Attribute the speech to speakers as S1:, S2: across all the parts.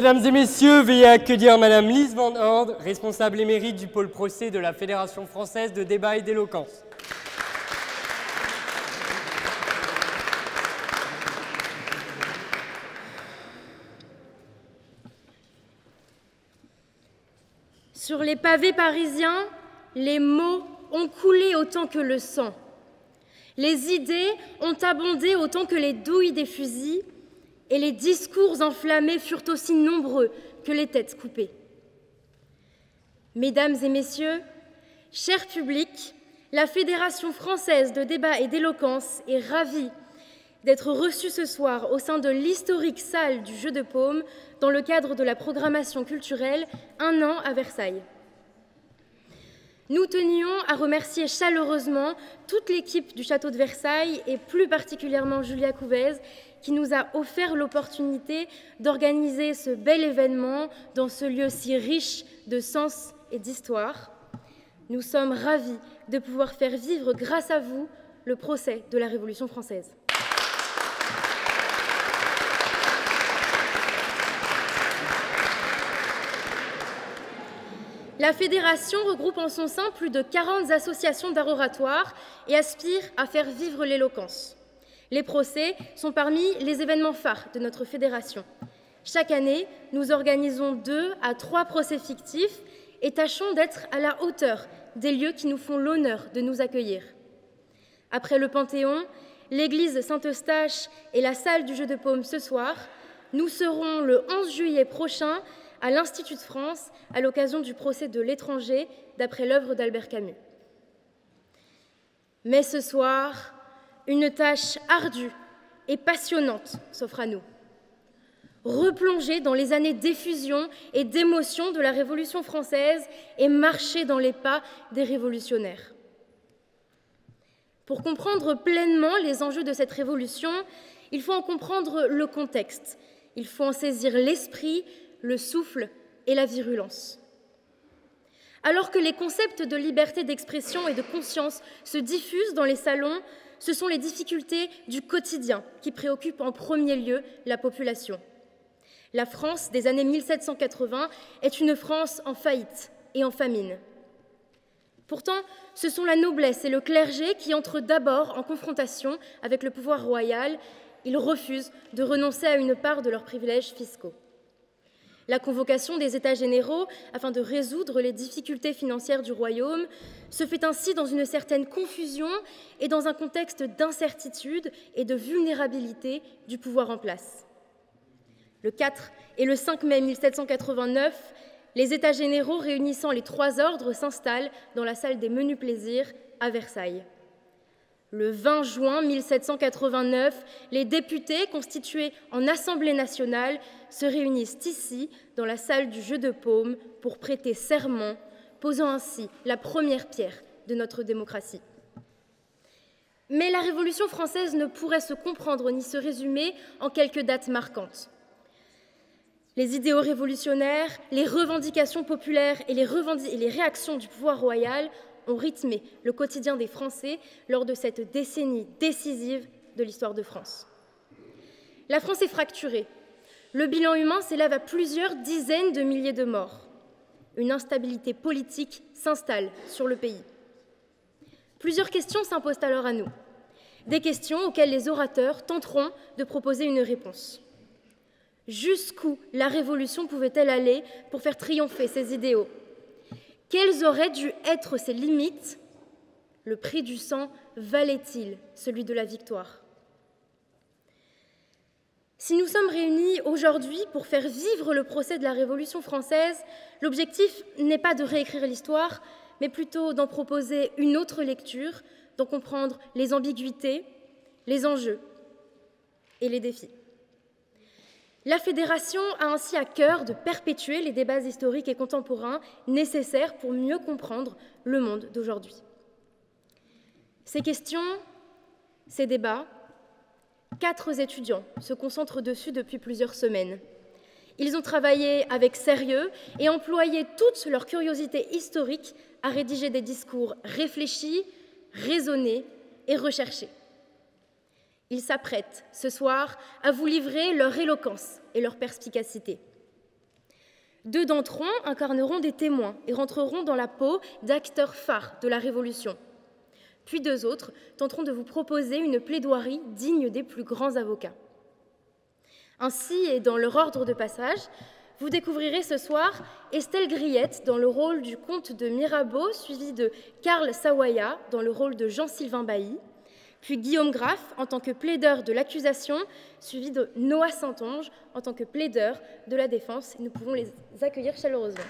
S1: Mesdames et messieurs, veuillez accueillir Madame Lise Van Horde, responsable émérite du pôle procès de la Fédération française de débat et d'éloquence.
S2: Sur les pavés parisiens, les mots ont coulé autant que le sang. Les idées ont abondé autant que les douilles des fusils et les discours enflammés furent aussi nombreux que les têtes coupées. Mesdames et messieurs, chers publics, la Fédération française de débat et d'éloquence est ravie d'être reçue ce soir au sein de l'historique salle du Jeu de Paume dans le cadre de la programmation culturelle Un an à Versailles. Nous tenions à remercier chaleureusement toute l'équipe du château de Versailles et plus particulièrement Julia Couvez qui nous a offert l'opportunité d'organiser ce bel événement dans ce lieu si riche de sens et d'histoire. Nous sommes ravis de pouvoir faire vivre grâce à vous le procès de la Révolution française. La fédération regroupe en son sein plus de 40 associations d'art oratoire et aspire à faire vivre l'éloquence. Les procès sont parmi les événements phares de notre fédération. Chaque année, nous organisons deux à trois procès fictifs et tâchons d'être à la hauteur des lieux qui nous font l'honneur de nous accueillir. Après le Panthéon, l'église Saint-Eustache et la salle du Jeu de Paume ce soir, nous serons le 11 juillet prochain à l'Institut de France à l'occasion du procès de l'étranger d'après l'œuvre d'Albert Camus. Mais ce soir, une tâche ardue et passionnante s'offre à nous. Replonger dans les années d'effusion et d'émotion de la Révolution française et marcher dans les pas des révolutionnaires. Pour comprendre pleinement les enjeux de cette révolution, il faut en comprendre le contexte, il faut en saisir l'esprit, le souffle et la virulence. Alors que les concepts de liberté d'expression et de conscience se diffusent dans les salons, ce sont les difficultés du quotidien qui préoccupent en premier lieu la population. La France des années 1780 est une France en faillite et en famine. Pourtant, ce sont la noblesse et le clergé qui entrent d'abord en confrontation avec le pouvoir royal. Ils refusent de renoncer à une part de leurs privilèges fiscaux. La convocation des États généraux afin de résoudre les difficultés financières du royaume se fait ainsi dans une certaine confusion et dans un contexte d'incertitude et de vulnérabilité du pouvoir en place. Le 4 et le 5 mai 1789, les États généraux réunissant les trois ordres s'installent dans la salle des menus plaisirs à Versailles. Le 20 juin 1789, les députés constitués en Assemblée nationale se réunissent ici, dans la salle du Jeu de Paume, pour prêter serment, posant ainsi la première pierre de notre démocratie. Mais la Révolution française ne pourrait se comprendre ni se résumer en quelques dates marquantes. Les idéaux révolutionnaires, les revendications populaires et les, réactions du pouvoir royal ont rythmé le quotidien des Français lors de cette décennie décisive de l'histoire de France. La France est fracturée. Le bilan humain s'élève à plusieurs dizaines de milliers de morts. Une instabilité politique s'installe sur le pays. Plusieurs questions s'imposent alors à nous. Des questions auxquelles les orateurs tenteront de proposer une réponse. Jusqu'où la Révolution pouvait-elle aller pour faire triompher ses idéaux? Quelles auraient dû être ses limites? Le prix du sang valait-il celui de la victoire? Si nous sommes réunis aujourd'hui pour faire vivre le procès de la Révolution française, l'objectif n'est pas de réécrire l'histoire, mais plutôt d'en proposer une autre lecture, d'en comprendre les ambiguïtés, les enjeux et les défis. La Fédération a ainsi à cœur de perpétuer les débats historiques et contemporains nécessaires pour mieux comprendre le monde d'aujourd'hui. Ces questions, ces débats, quatre étudiants se concentrent dessus depuis plusieurs semaines. Ils ont travaillé avec sérieux et employé toute leur curiosité historique à rédiger des discours réfléchis, raisonnés et recherchés. Ils s'apprêtent ce soir à vous livrer leur éloquence et leur perspicacité. Deux d'entre eux incarneront des témoins et rentreront dans la peau d'acteurs phares de la Révolution. Puis deux autres tenteront de vous proposer une plaidoirie digne des plus grands avocats. Ainsi, et dans leur ordre de passage, vous découvrirez ce soir Estelle Griette dans le rôle du comte de Mirabeau, suivi de Karl Sawaya dans le rôle de Jean-Sylvain Bailly, puis Guillaume Graff en tant que plaideur de l'accusation, suivi de Noah Saintonge en tant que plaideur de la défense. Nous pouvons les accueillir chaleureusement.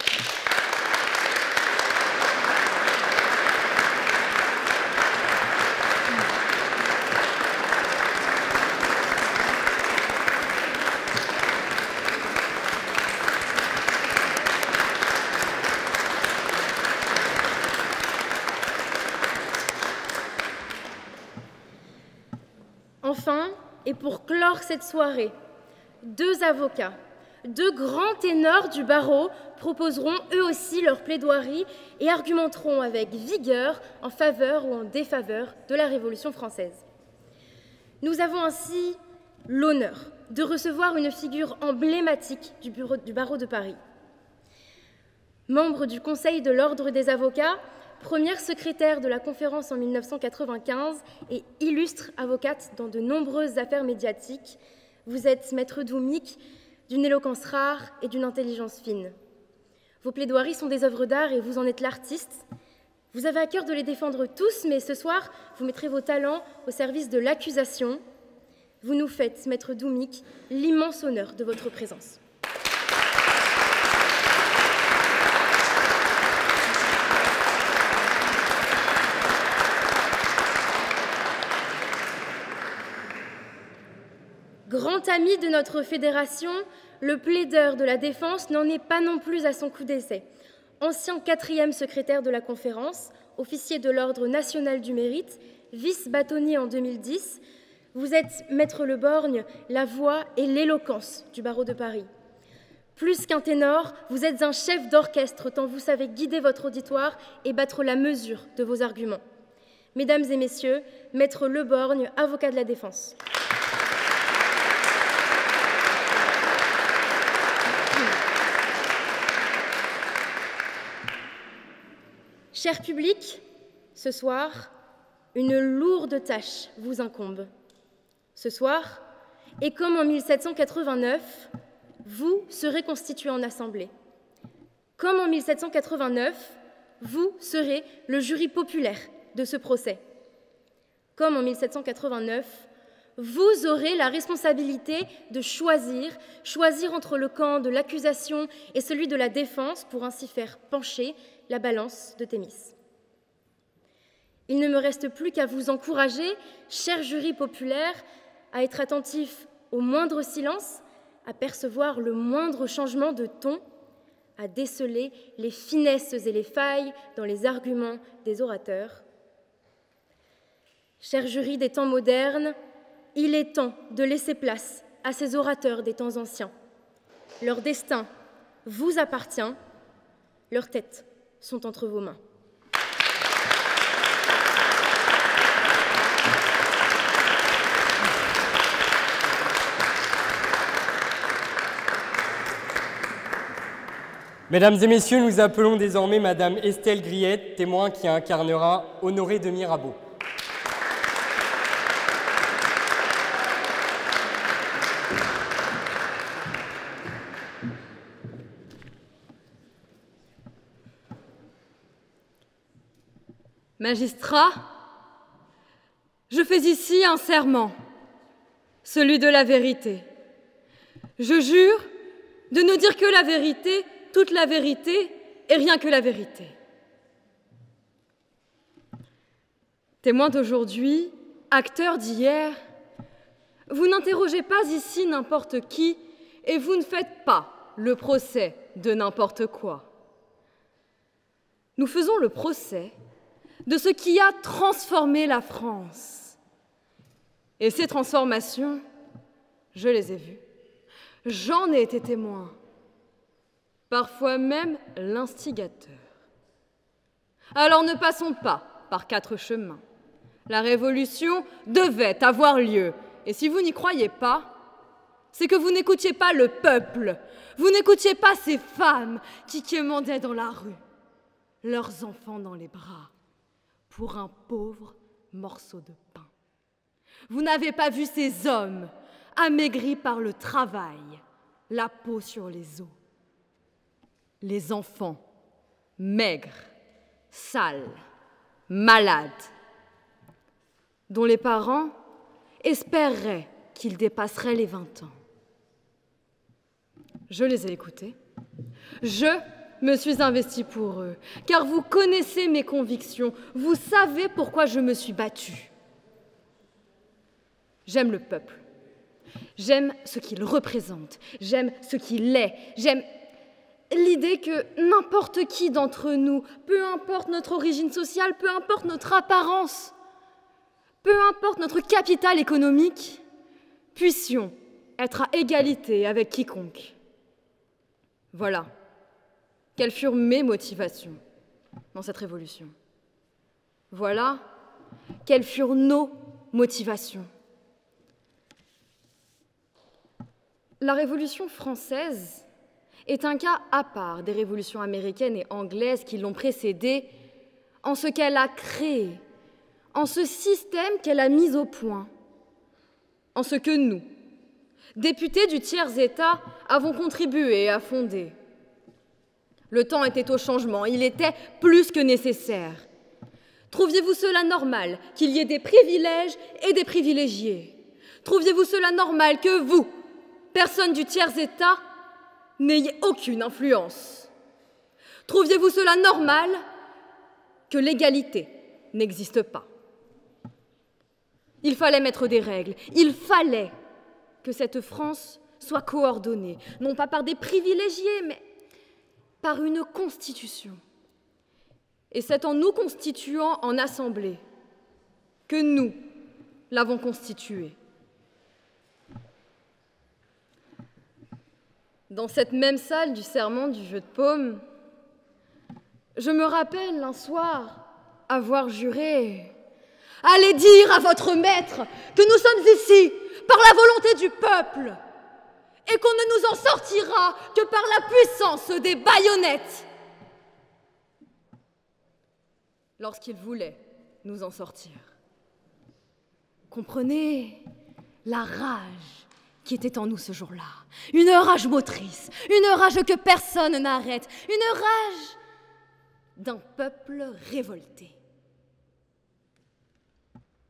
S2: Et pour clore cette soirée, deux avocats, deux grands ténors du barreau proposeront eux aussi leur plaidoirie et argumenteront avec vigueur en faveur ou en défaveur de la Révolution française. Nous avons ainsi l'honneur de recevoir une figure emblématique du, du barreau de Paris. Membre du Conseil de l'Ordre des avocats, première secrétaire de la conférence en 1995 et illustre avocate dans de nombreuses affaires médiatiques, vous êtes maître Doumik d'une éloquence rare et d'une intelligence fine. Vos plaidoiries sont des œuvres d'art et vous en êtes l'artiste. Vous avez à cœur de les défendre tous, mais ce soir, vous mettrez vos talents au service de l'accusation. Vous nous faites, maître Doumik, l'immense honneur de votre présence. Grand ami de notre fédération, le plaideur de la défense n'en est pas non plus à son coup d'essai. Ancien quatrième secrétaire de la conférence, officier de l'Ordre national du mérite, vice-bâtonnier en 2010, vous êtes, maître Le Borgne, la voix et l'éloquence du barreau de Paris. Plus qu'un ténor, vous êtes un chef d'orchestre tant vous savez guider votre auditoire et battre la mesure de vos arguments. Mesdames et messieurs, maître Le Borgne, avocat de la défense. Cher public, ce soir, une lourde tâche vous incombe. Ce soir, et comme en 1789, vous serez constitué en assemblée. Comme en 1789, vous serez le jury populaire de ce procès. Comme en 1789, vous aurez la responsabilité de choisir, choisir entre le camp de l'accusation et celui de la défense pour ainsi faire pencher la balance de Thémis. Il ne me reste plus qu'à vous encourager, cher jury populaire, à être attentif au moindre silence, à percevoir le moindre changement de ton, à déceler les finesses et les failles dans les arguments des orateurs. Cher jury des temps modernes, il est temps de laisser place à ces orateurs des temps anciens. Leur destin vous appartient, leur tête sont entre vos mains.
S1: Mesdames et messieurs, nous appelons désormais Madame Estelle Griette, témoin qui incarnera Honoré de Mirabeau.
S3: Magistrat, je fais ici un serment, celui de la vérité. Je jure de ne dire que la vérité, toute la vérité et rien que la vérité. Témoin d'aujourd'hui, acteur d'hier, Vous n'interrogez pas ici n'importe qui et vous ne faites pas le procès de n'importe quoi. Nous faisons le procès de ce qui a transformé la France. Et ces transformations, je les ai vues. J'en ai été témoin, parfois même l'instigateur. Alors ne passons pas par quatre chemins. La révolution devait avoir lieu. Et si vous n'y croyez pas, c'est que vous n'écoutiez pas le peuple, vous n'écoutiez pas ces femmes qui quémandaient dans la rue, leurs enfants dans les bras, pour un pauvre morceau de pain. Vous n'avez pas vu ces hommes amaigris par le travail, la peau sur les os. Les enfants, maigres, sales, malades, dont les parents espéreraient qu'ils dépasseraient les 20 ans. Je les ai écoutés. Je me suis investie pour eux, car vous connaissez mes convictions, vous savez pourquoi je me suis battue. J'aime le peuple. J'aime ce qu'il représente. J'aime ce qu'il est. J'aime l'idée que n'importe qui d'entre nous, peu importe notre origine sociale, peu importe notre apparence, peu importe notre capital économique, puissions être à égalité avec quiconque. Voilà quelles furent mes motivations dans cette révolution? Voilà quelles furent nos motivations. La Révolution française est un cas à part des révolutions américaines et anglaises qui l'ont précédée en ce qu'elle a créé, en ce système qu'elle a mis au point, en ce que nous, députés du tiers-État, avons contribué à fonder. Le temps était au changement, il était plus que nécessaire. Trouviez-vous cela normal qu'il y ait des privilèges et des privilégiés? Trouviez-vous cela normal que vous, personne du tiers-État, n'ayez aucune influence? Trouviez-vous cela normal que l'égalité n'existe pas? Il fallait mettre des règles, il fallait que cette France soit coordonnée, non pas par des privilégiés, mais par une constitution. Et c'est en nous constituant en assemblée que nous l'avons constituée. Dans cette même salle du serment du jeu de paume, je me rappelle un soir avoir juré Allez dire à votre maître que nous sommes ici par la volonté du peuple et qu'on ne nous en sortira que par la puissance des baïonnettes. Lorsqu'il voulait nous en sortir. Comprenez la rage qui était en nous ce jour-là. Une rage motrice, une rage que personne n'arrête, une rage d'un peuple révolté.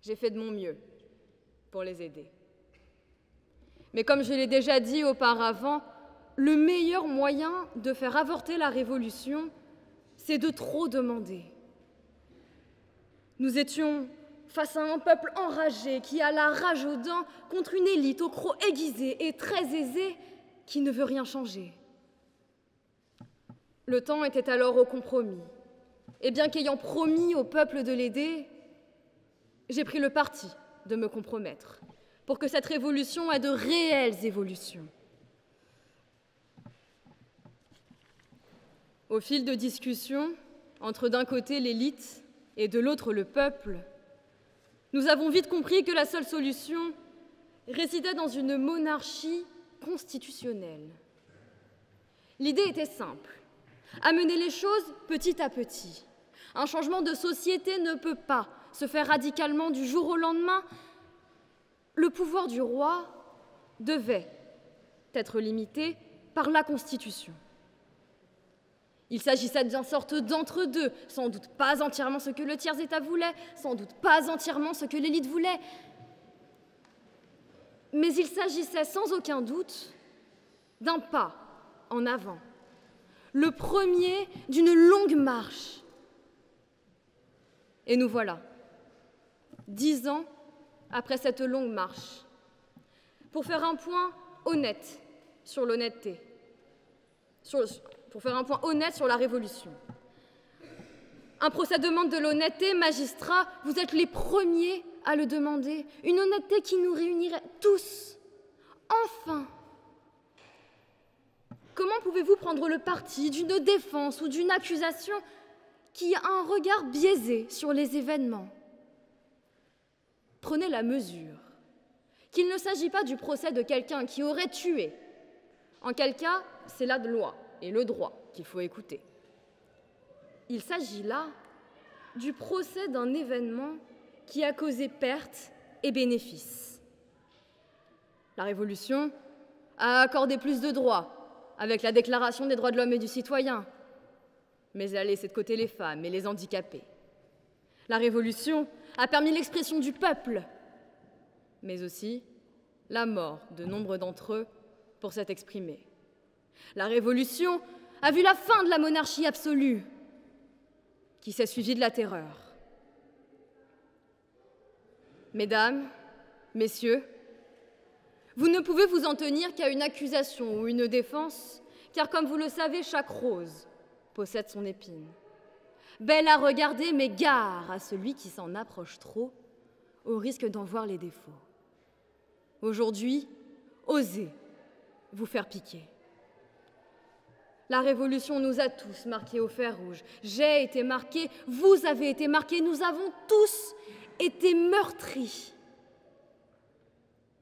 S3: J'ai fait de mon mieux pour les aider. Mais comme je l'ai déjà dit auparavant, le meilleur moyen de faire avorter la révolution, c'est de trop demander. Nous étions face à un peuple enragé qui a la rage aux dents contre une élite au croc aiguisé et très aisée qui ne veut rien changer. Le temps était alors au compromis. Et bien qu'ayant promis au peuple de l'aider, j'ai pris le parti de me compromettre pour que cette révolution ait de réelles évolutions. Au fil de discussions entre d'un côté l'élite et de l'autre le peuple, nous avons vite compris que la seule solution résidait dans une monarchie constitutionnelle. L'idée était simple, amener les choses petit à petit. Un changement de société ne peut pas se faire radicalement du jour au lendemain le pouvoir du roi devait être limité par la Constitution. Il s'agissait d'une sorte d'entre-deux, sans doute pas entièrement ce que le tiers-État voulait, sans doute pas entièrement ce que l'élite voulait, mais il s'agissait sans aucun doute d'un pas en avant, le premier d'une longue marche. Et nous voilà, dix ans après cette longue marche, pour faire un point honnête sur l'honnêteté, pour faire un point honnête sur la révolution. Un procès demande de l'honnêteté, magistrat, vous êtes les premiers à le demander, une honnêteté qui nous réunirait tous. Enfin, comment pouvez-vous prendre le parti d'une défense ou d'une accusation qui a un regard biaisé sur les événements? Prenez la mesure qu'il ne s'agit pas du procès de quelqu'un qui aurait tué. En quel cas, c'est la loi et le droit qu'il faut écouter. Il s'agit là du procès d'un événement qui a causé pertes et bénéfices. La Révolution a accordé plus de droits avec la Déclaration des droits de l'homme et du citoyen, mais elle a laissé de côté les femmes et les handicapés. La Révolution a permis l'expression du peuple, mais aussi la mort de nombre d'entre eux pour s'être exprimés. La Révolution a vu la fin de la monarchie absolue, qui s'est suivie de la terreur. Mesdames, Messieurs, vous ne pouvez vous en tenir qu'à une accusation ou une défense, car comme vous le savez, chaque rose possède son épine. Belle à regarder, mais gare à celui qui s'en approche trop, au risque d'en voir les défauts. Aujourd'hui, osez vous faire piquer. La Révolution nous a tous marqués au fer rouge. J'ai été marqué, vous avez été marqués, nous avons tous été meurtris.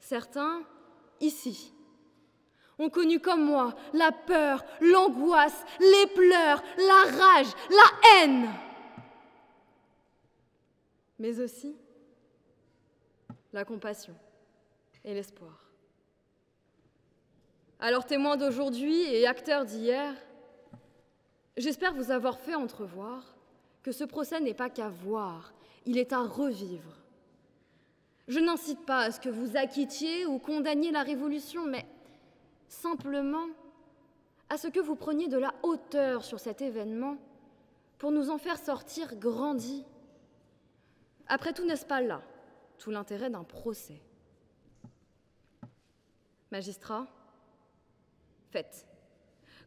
S3: Certains, ici, ont connu comme moi la peur, l'angoisse, les pleurs, la rage, la haine, mais aussi la compassion et l'espoir. Alors témoin d'aujourd'hui et acteur d'hier, j'espère vous avoir fait entrevoir que ce procès n'est pas qu'à voir, il est à revivre. Je n'incite pas à ce que vous acquittiez ou condamniez la Révolution, mais simplement à ce que vous preniez de la hauteur sur cet événement pour nous en faire sortir grandis. Après tout, n'est-ce pas là tout l'intérêt d'un procès? Magistrat, faites,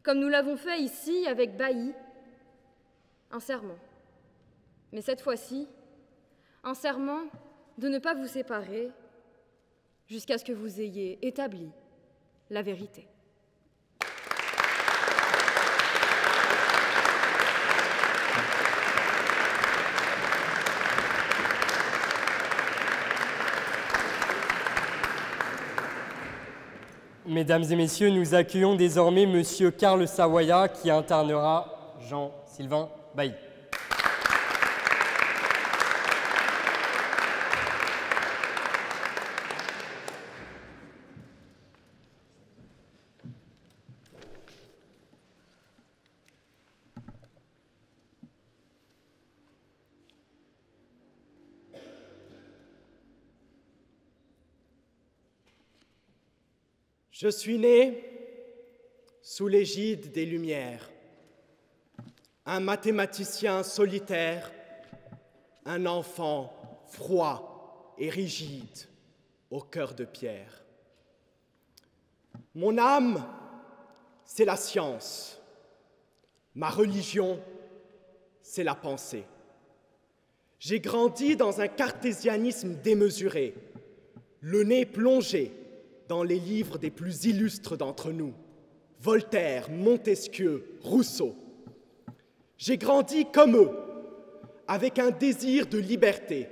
S3: comme nous l'avons fait ici avec Bailly, un serment. Mais cette fois-ci, un serment de ne pas vous séparer jusqu'à ce que vous ayez établi la vérité.
S1: Mesdames et messieurs, nous accueillons désormais Monsieur Karl Sawaya qui incarnera Jean-Sylvain Bailly.
S4: Je suis né sous l'égide des Lumières, un mathématicien solitaire, un enfant froid et rigide au cœur de pierre. Mon âme, c'est la science. Ma religion, c'est la pensée. J'ai grandi dans un cartésianisme démesuré, le nez plongé dans les livres des plus illustres d'entre nous, Voltaire, Montesquieu, Rousseau. J'ai grandi comme eux, avec un désir de liberté,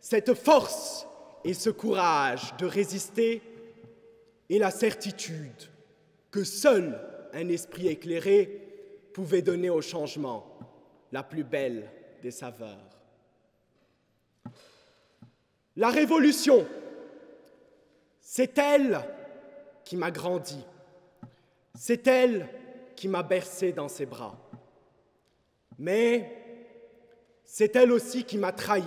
S4: cette force et ce courage de résister et la certitude que seul un esprit éclairé pouvait donner au changement la plus belle des saveurs. La révolution, c'est elle qui m'a grandi. C'est elle qui m'a bercé dans ses bras. Mais c'est elle aussi qui m'a trahi,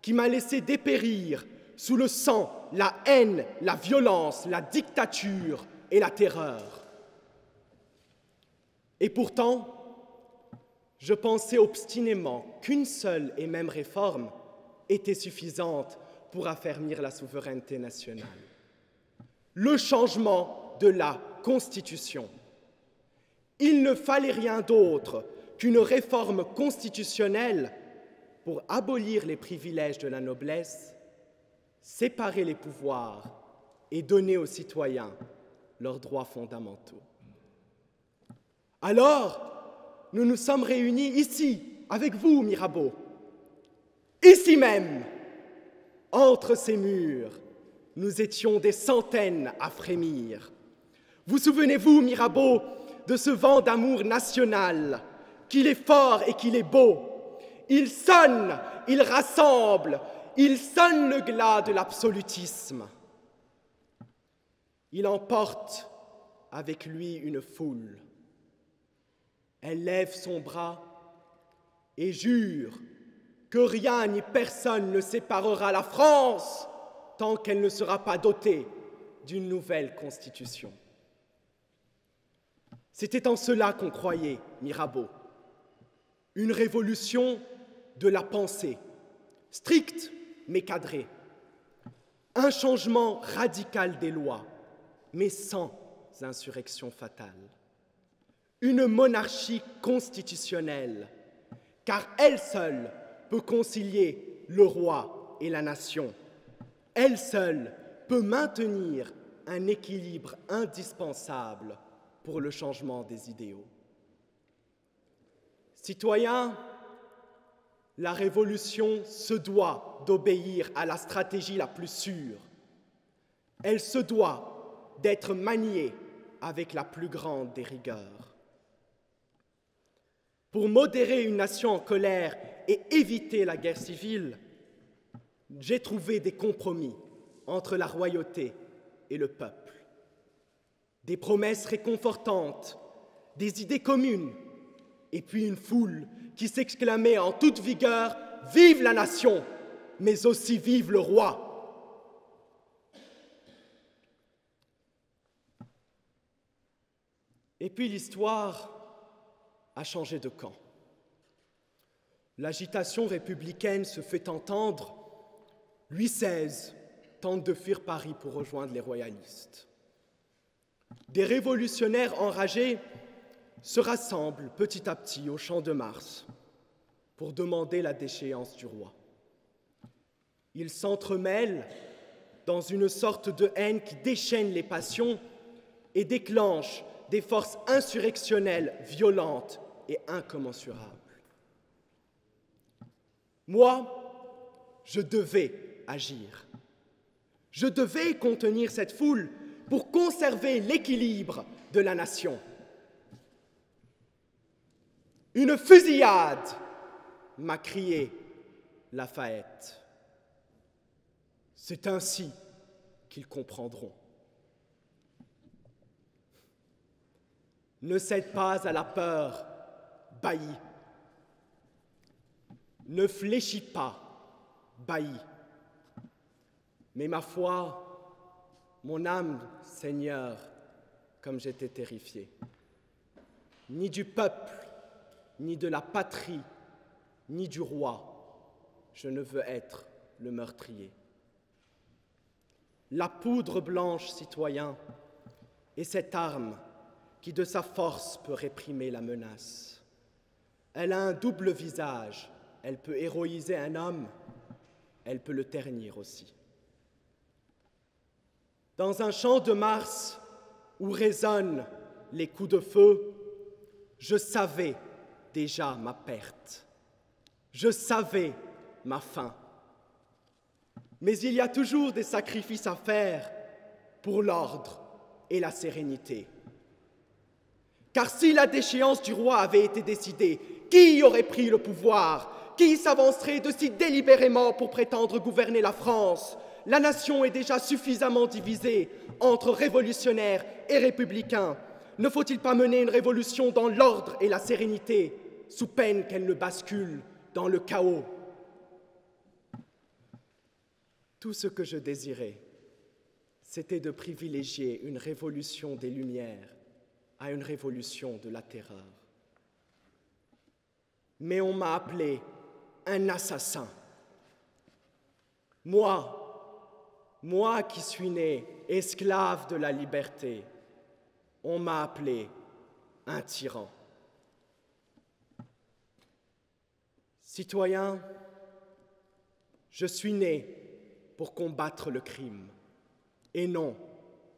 S4: qui m'a laissé dépérir sous le sang, la haine, la violence, la dictature et la terreur. Et pourtant, je pensais obstinément qu'une seule et même réforme était suffisante pour affermir la souveraineté nationale. le changement de la Constitution. Il ne fallait rien d'autre qu'une réforme constitutionnelle pour abolir les privilèges de la noblesse, séparer les pouvoirs et donner aux citoyens leurs droits fondamentaux. Alors, nous nous sommes réunis ici, avec vous, Mirabeau, ici même, entre ces murs, nous étions des centaines à frémir. Vous souvenez-vous, Mirabeau, de ce vent d'amour national, qu'il est fort et qu'il est beau. Il sonne, il rassemble, il sonne le glas de l'absolutisme. Il emporte avec lui une foule. Elle lève son bras et jure que rien ni personne ne séparera la France tant qu'elle ne sera pas dotée d'une nouvelle constitution. C'était en cela qu'on croyait Mirabeau. Une révolution de la pensée, stricte mais cadrée. Un changement radical des lois, mais sans insurrection fatale. Une monarchie constitutionnelle, car elle seule peut concilier le roi et la nation. Elle seule peut maintenir un équilibre indispensable pour le changement des idéaux. Citoyens, la révolution se doit d'obéir à la stratégie la plus sûre. Elle se doit d'être maniée avec la plus grande des rigueurs. Pour modérer une nation en colère et éviter la guerre civile, j'ai trouvé des compromis entre la royauté et le peuple. Des promesses réconfortantes, des idées communes, et puis une foule qui s'exclamait en toute vigueur Vive la nation, mais aussi vive le roi. Et puis l'histoire a changé de camp. L'agitation républicaine se fait entendre. Louis XVI tente de fuir Paris pour rejoindre les royalistes. Des révolutionnaires enragés se rassemblent petit à petit au champ de Mars pour demander la déchéance du roi. Ils s'entremêlent dans une sorte de haine qui déchaîne les passions et déclenche des forces insurrectionnelles violentes et incommensurables. Moi, je devais agir. Je devais contenir cette foule pour conserver l'équilibre de la nation. Une fusillade m'a crié Lafayette. C'est ainsi qu'ils comprendront. Ne cède pas à la peur, bailli. Ne fléchis pas, bailli. Mais ma foi, mon âme, Seigneur, comme j'étais terrifié. Ni du peuple, ni de la patrie, ni du roi, je ne veux être le meurtrier. La poudre blanche, citoyen, est cette arme qui de sa force peut réprimer la menace. Elle a un double visage, elle peut héroïser un homme, elle peut le ternir aussi. Dans un champ de Mars où résonnent les coups de feu, je savais déjà ma perte. Je savais ma fin. Mais il y a toujours des sacrifices à faire pour l'ordre et la sérénité. Car si la déchéance du roi avait été décidée, qui aurait pris le pouvoir Qui s'avancerait de si délibérément pour prétendre gouverner la France? La nation est déjà suffisamment divisée entre révolutionnaires et républicains. Ne faut-il pas mener une révolution dans l'ordre et la sérénité sous peine qu'elle ne bascule dans le chaos? Tout ce que je désirais, c'était de privilégier une révolution des Lumières à une révolution de la terreur. Mais on m'a appelé un assassin. Moi, moi qui suis né esclave de la liberté, on m'a appelé un tyran. Citoyen, je suis né pour combattre le crime et non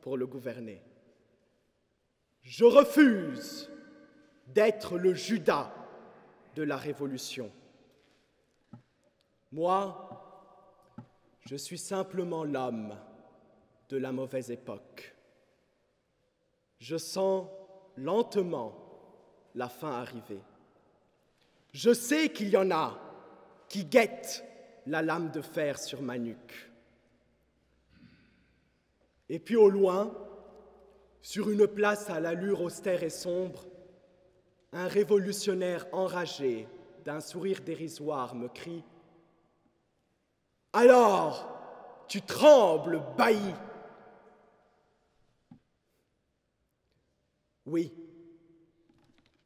S4: pour le gouverner. Je refuse d'être le Judas de la Révolution. Moi, je suis simplement l'homme de la mauvaise époque. Je sens lentement la fin arriver. Je sais qu'il y en a qui guettent la lame de fer sur ma nuque. Et puis au loin, sur une place à l'allure austère et sombre, un révolutionnaire enragé d'un sourire dérisoire me crie Alors, tu trembles, bailli Oui,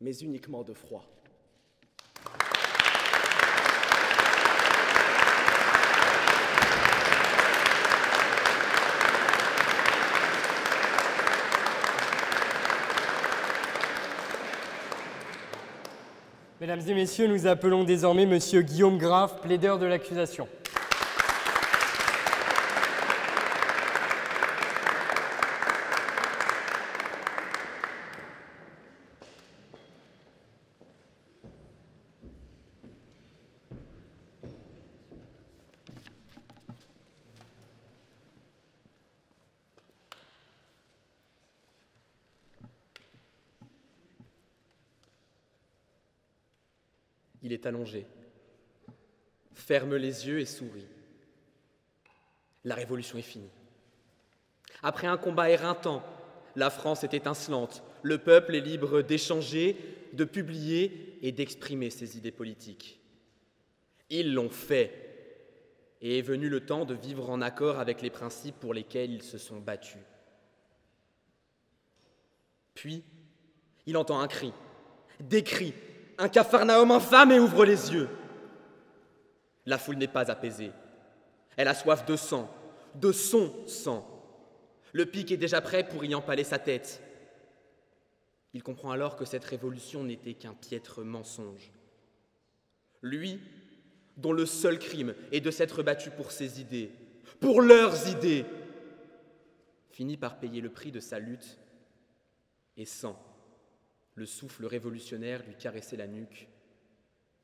S4: mais uniquement de froid.
S1: Mesdames et messieurs, nous appelons désormais Monsieur Guillaume Graff, plaideur de l'accusation.
S5: Il est allongé, ferme les yeux et sourit. La révolution est finie. Après un combat éreintant, la France est étincelante. Le peuple est libre d'échanger, de publier et d'exprimer ses idées politiques. Ils l'ont fait. Et est venu le temps de vivre en accord avec les principes pour lesquels ils se sont battus. Puis, il entend un cri, des cris, un capharnaüm infâme et ouvre les yeux. La foule n'est pas apaisée. Elle a soif de sang, de son sang. Le pic est déjà prêt pour y empaler sa tête. Il comprend alors que cette révolution n'était qu'un piètre mensonge. Lui, dont le seul crime est de s'être battu pour ses idées, pour leurs idées, finit par payer le prix de sa lutte et sent le souffle révolutionnaire lui caresser la nuque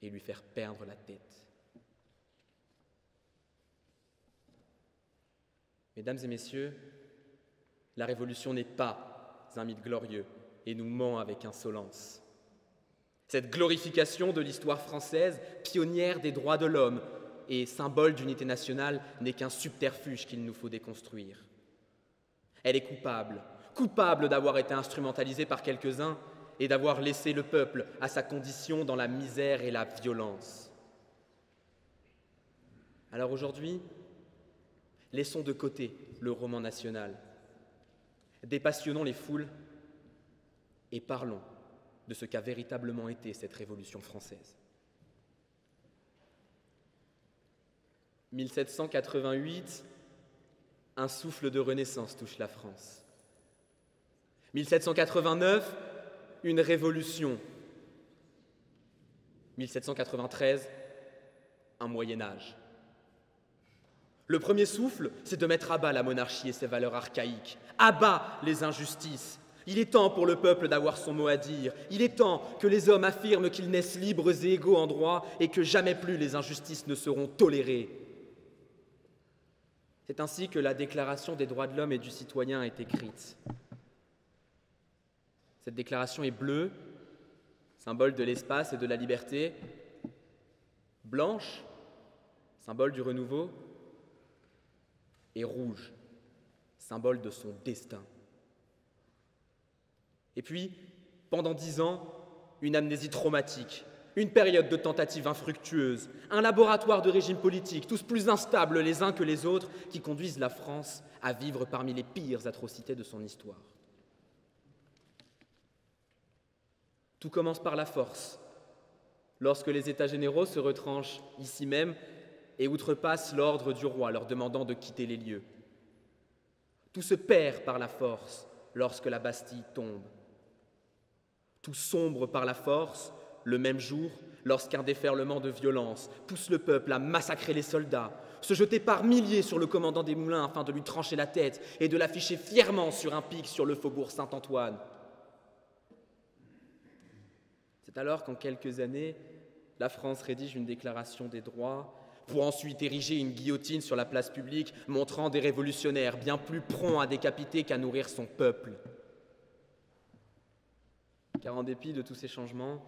S5: et lui faire perdre la tête. Mesdames et messieurs, la révolution n'est pas un mythe glorieux et nous ment avec insolence. Cette glorification de l'histoire française, pionnière des droits de l'homme et symbole d'unité nationale, n'est qu'un subterfuge qu'il nous faut déconstruire. Elle est coupable, coupable d'avoir été instrumentalisée par quelques-uns et d'avoir laissé le peuple à sa condition dans la misère et la violence. Alors aujourd'hui, laissons de côté le roman national, dépassionnons les foules et parlons de ce qu'a véritablement été cette Révolution française. 1788, un souffle de renaissance touche la France. 1789, une révolution. 1793, un Moyen Âge. Le premier souffle, c'est de mettre à bas la monarchie et ses valeurs archaïques, à bas les injustices. Il est temps pour le peuple d'avoir son mot à dire. Il est temps que les hommes affirment qu'ils naissent libres et égaux en droit et que jamais plus les injustices ne seront tolérées. C'est ainsi que la Déclaration des droits de l'homme et du citoyen est écrite. Cette déclaration est bleue, symbole de l'espace et de la liberté, blanche, symbole du renouveau, et rouge, symbole de son destin. Et puis, pendant dix ans, une amnésie traumatique, une période de tentatives infructueuses, un laboratoire de régimes politiques, tous plus instables les uns que les autres, qui conduisent la France à vivre parmi les pires atrocités de son histoire. Tout commence par la force, lorsque les États généraux se retranchent ici même et outrepassent l'ordre du roi leur demandant de quitter les lieux. Tout se perd par la force lorsque la Bastille tombe. Tout sombre par la force le même jour lorsqu'un déferlement de violence pousse le peuple à massacrer les soldats, se jeter par milliers sur le commandant des moulins afin de lui trancher la tête et de l'afficher fièrement sur un pic sur le faubourg Saint-Antoine. Alors qu'en quelques années, la France rédige une déclaration des droits pour ensuite ériger une guillotine sur la place publique montrant des révolutionnaires bien plus prompts à décapiter qu'à nourrir son peuple. Car en dépit de tous ces changements,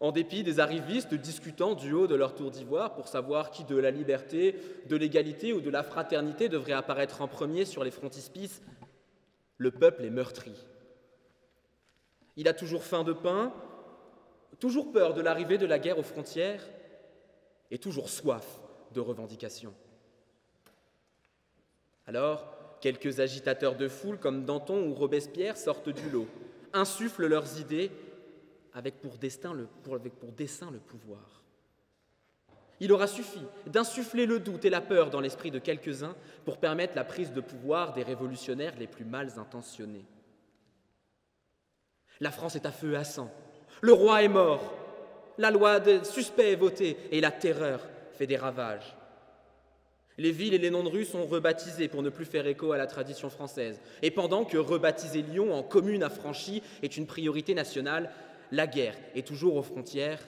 S5: en dépit des arrivistes discutant du haut de leur tour d'ivoire pour savoir qui de la liberté, de l'égalité ou de la fraternité devrait apparaître en premier sur les frontispices, le peuple est meurtri. Il a toujours faim de pain, toujours peur de l'arrivée de la guerre aux frontières et toujours soif de revendications. Alors, quelques agitateurs de foule comme Danton ou Robespierre sortent du lot, insufflent leurs idées avec pour, destin le, pour, dessein le pouvoir. Il aura suffi d'insuffler le doute et la peur dans l'esprit de quelques-uns pour permettre la prise de pouvoir des révolutionnaires les plus mal intentionnés. La France est à feu à sang. Le roi est mort. La loi de suspect est votée et la terreur fait des ravages. Les villes et les noms de rues sont rebaptisés pour ne plus faire écho à la tradition française. Et pendant que rebaptiser Lyon en commune affranchie est une priorité nationale, la guerre est toujours aux frontières,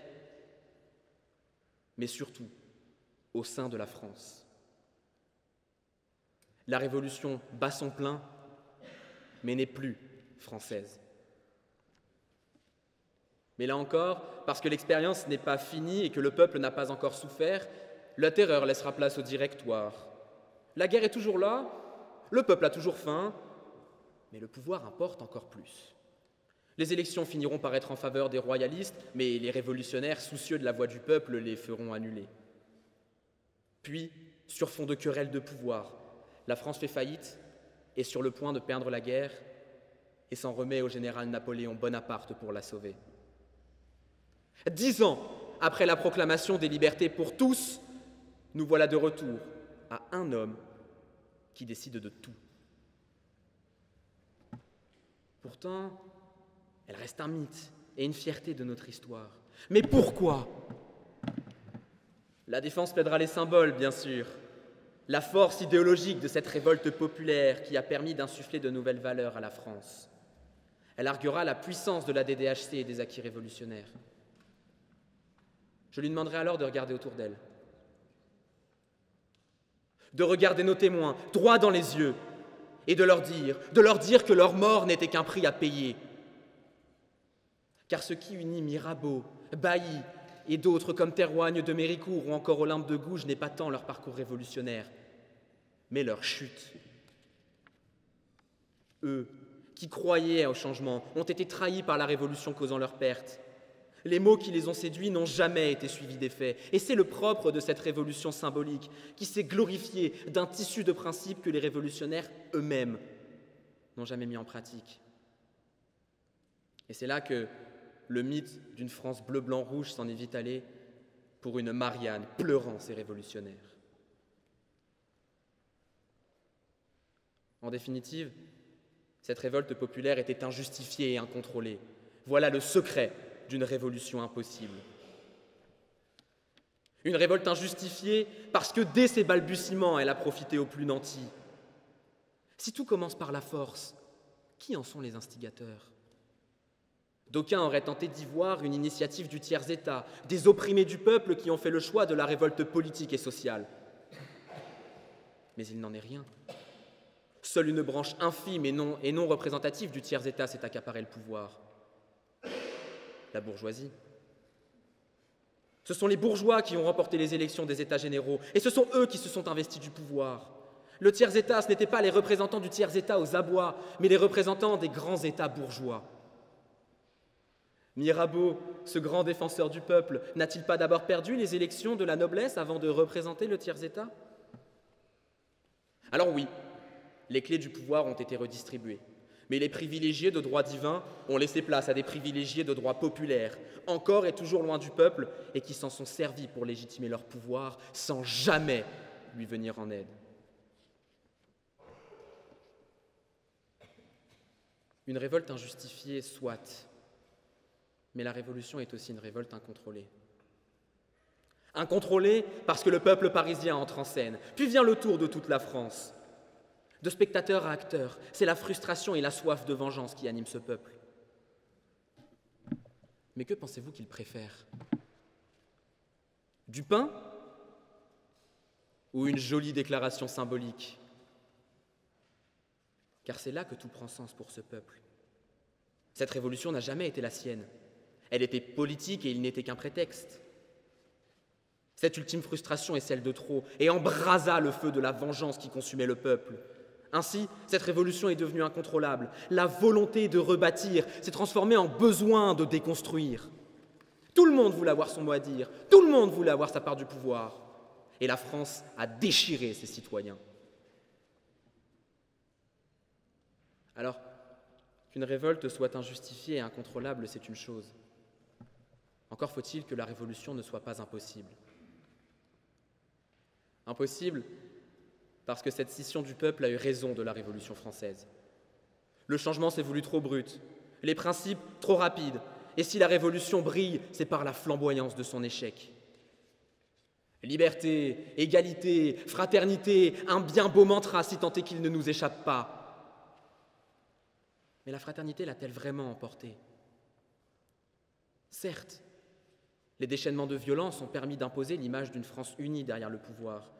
S5: mais surtout au sein de la France. La révolution bat son plein, mais n'est plus française. Mais là encore, parce que l'expérience n'est pas finie et que le peuple n'a pas encore souffert, la terreur laissera place au directoire. La guerre est toujours là, le peuple a toujours faim, mais le pouvoir importe encore plus. Les élections finiront par être en faveur des royalistes, mais les révolutionnaires, soucieux de la voix du peuple, les feront annuler. Puis, sur fond de querelles de pouvoir, la France fait faillite, est sur le point de perdre la guerre, et s'en remet au général Napoléon Bonaparte pour la sauver. Dix ans après la proclamation des libertés pour tous, nous voilà de retour à un homme qui décide de tout. Pourtant, elle reste un mythe et une fierté de notre histoire. Mais pourquoi? La défense plaidera les symboles, bien sûr. La force idéologique de cette révolte populaire qui a permis d'insuffler de nouvelles valeurs à la France. Elle arguera la puissance de la DDHC et des acquis révolutionnaires. Je lui demanderai alors de regarder autour d'elle, de regarder nos témoins droit dans les yeux et de leur dire, de leur dire que leur mort n'était qu'un prix à payer, car ce qui unit Mirabeau, Bailly et d'autres comme Terroigne de Méricourt ou encore Olympe de Gouges n'est pas tant leur parcours révolutionnaire, mais leur chute. Eux, qui croyaient au changement, ont été trahis par la révolution causant leur perte. Les mots qui les ont séduits n'ont jamais été suivis d'effets. Et c'est le propre de cette révolution symbolique, qui s'est glorifiée d'un tissu de principes que les révolutionnaires eux-mêmes n'ont jamais mis en pratique. Et c'est là que le mythe d'une France bleu-blanc-rouge s'en est vite pour une Marianne pleurant ses révolutionnaires. En définitive, cette révolte populaire était injustifiée et incontrôlée. Voilà le secret d'une révolution impossible. Une révolte injustifiée parce que dès ses balbutiements, elle a profité aux plus nantis. Si tout commence par la force, qui en sont les instigateurs? D'aucuns auraient tenté d'y voir une initiative du tiers-État, des opprimés du peuple qui ont fait le choix de la révolte politique et sociale. Mais il n'en est rien. Seule une branche infime et non, et non représentative du tiers-État s'est accaparé le pouvoir. La bourgeoisie. Ce sont les bourgeois qui ont remporté les élections des États généraux, et ce sont eux qui se sont investis du pouvoir. Le tiers-État, ce n'était pas les représentants du tiers-État aux abois, mais les représentants des grands États bourgeois. Mirabeau, ce grand défenseur du peuple, n'a-t-il pas d'abord perdu les élections de la noblesse avant de représenter le tiers-État? Alors oui, les clés du pouvoir ont été redistribuées, mais les privilégiés de droit divin ont laissé place à des privilégiés de droit populaire, encore et toujours loin du peuple, et qui s'en sont servis pour légitimer leur pouvoir sans jamais lui venir en aide. Une révolte injustifiée, soit, mais la révolution est aussi une révolte incontrôlée. Incontrôlée parce que le peuple parisien entre en scène, puis vient le tour de toute la France. De spectateur à acteur, c'est la frustration et la soif de vengeance qui animent ce peuple. Mais que pensez-vous qu'il préfère? Du pain ou une jolie déclaration symbolique? Car c'est là que tout prend sens pour ce peuple. Cette révolution n'a jamais été la sienne. Elle était politique et il n'était qu'un prétexte. Cette ultime frustration est celle de trop et embrasa le feu de la vengeance qui consumait le peuple. Ainsi, cette révolution est devenue incontrôlable. La volonté de rebâtir s'est transformée en besoin de déconstruire. Tout le monde voulait avoir son mot à dire, tout le monde voulait avoir sa part du pouvoir. Et la France a déchiré ses citoyens. Alors, qu'une révolte soit injustifiée et incontrôlable, c'est une chose. Encore faut-il que la révolution ne soit pas impossible. Impossible parce que cette scission du peuple a eu raison de la Révolution française. Le changement s'est voulu trop brut, les principes trop rapides, et si la Révolution brille, c'est par la flamboyance de son échec. Liberté, égalité, fraternité, un bien beau mantra si tant est qu'il ne nous échappe pas. Mais la fraternité l'a-t-elle vraiment emporté Certes, les déchaînements de violence ont permis d'imposer l'image d'une France unie derrière le pouvoir,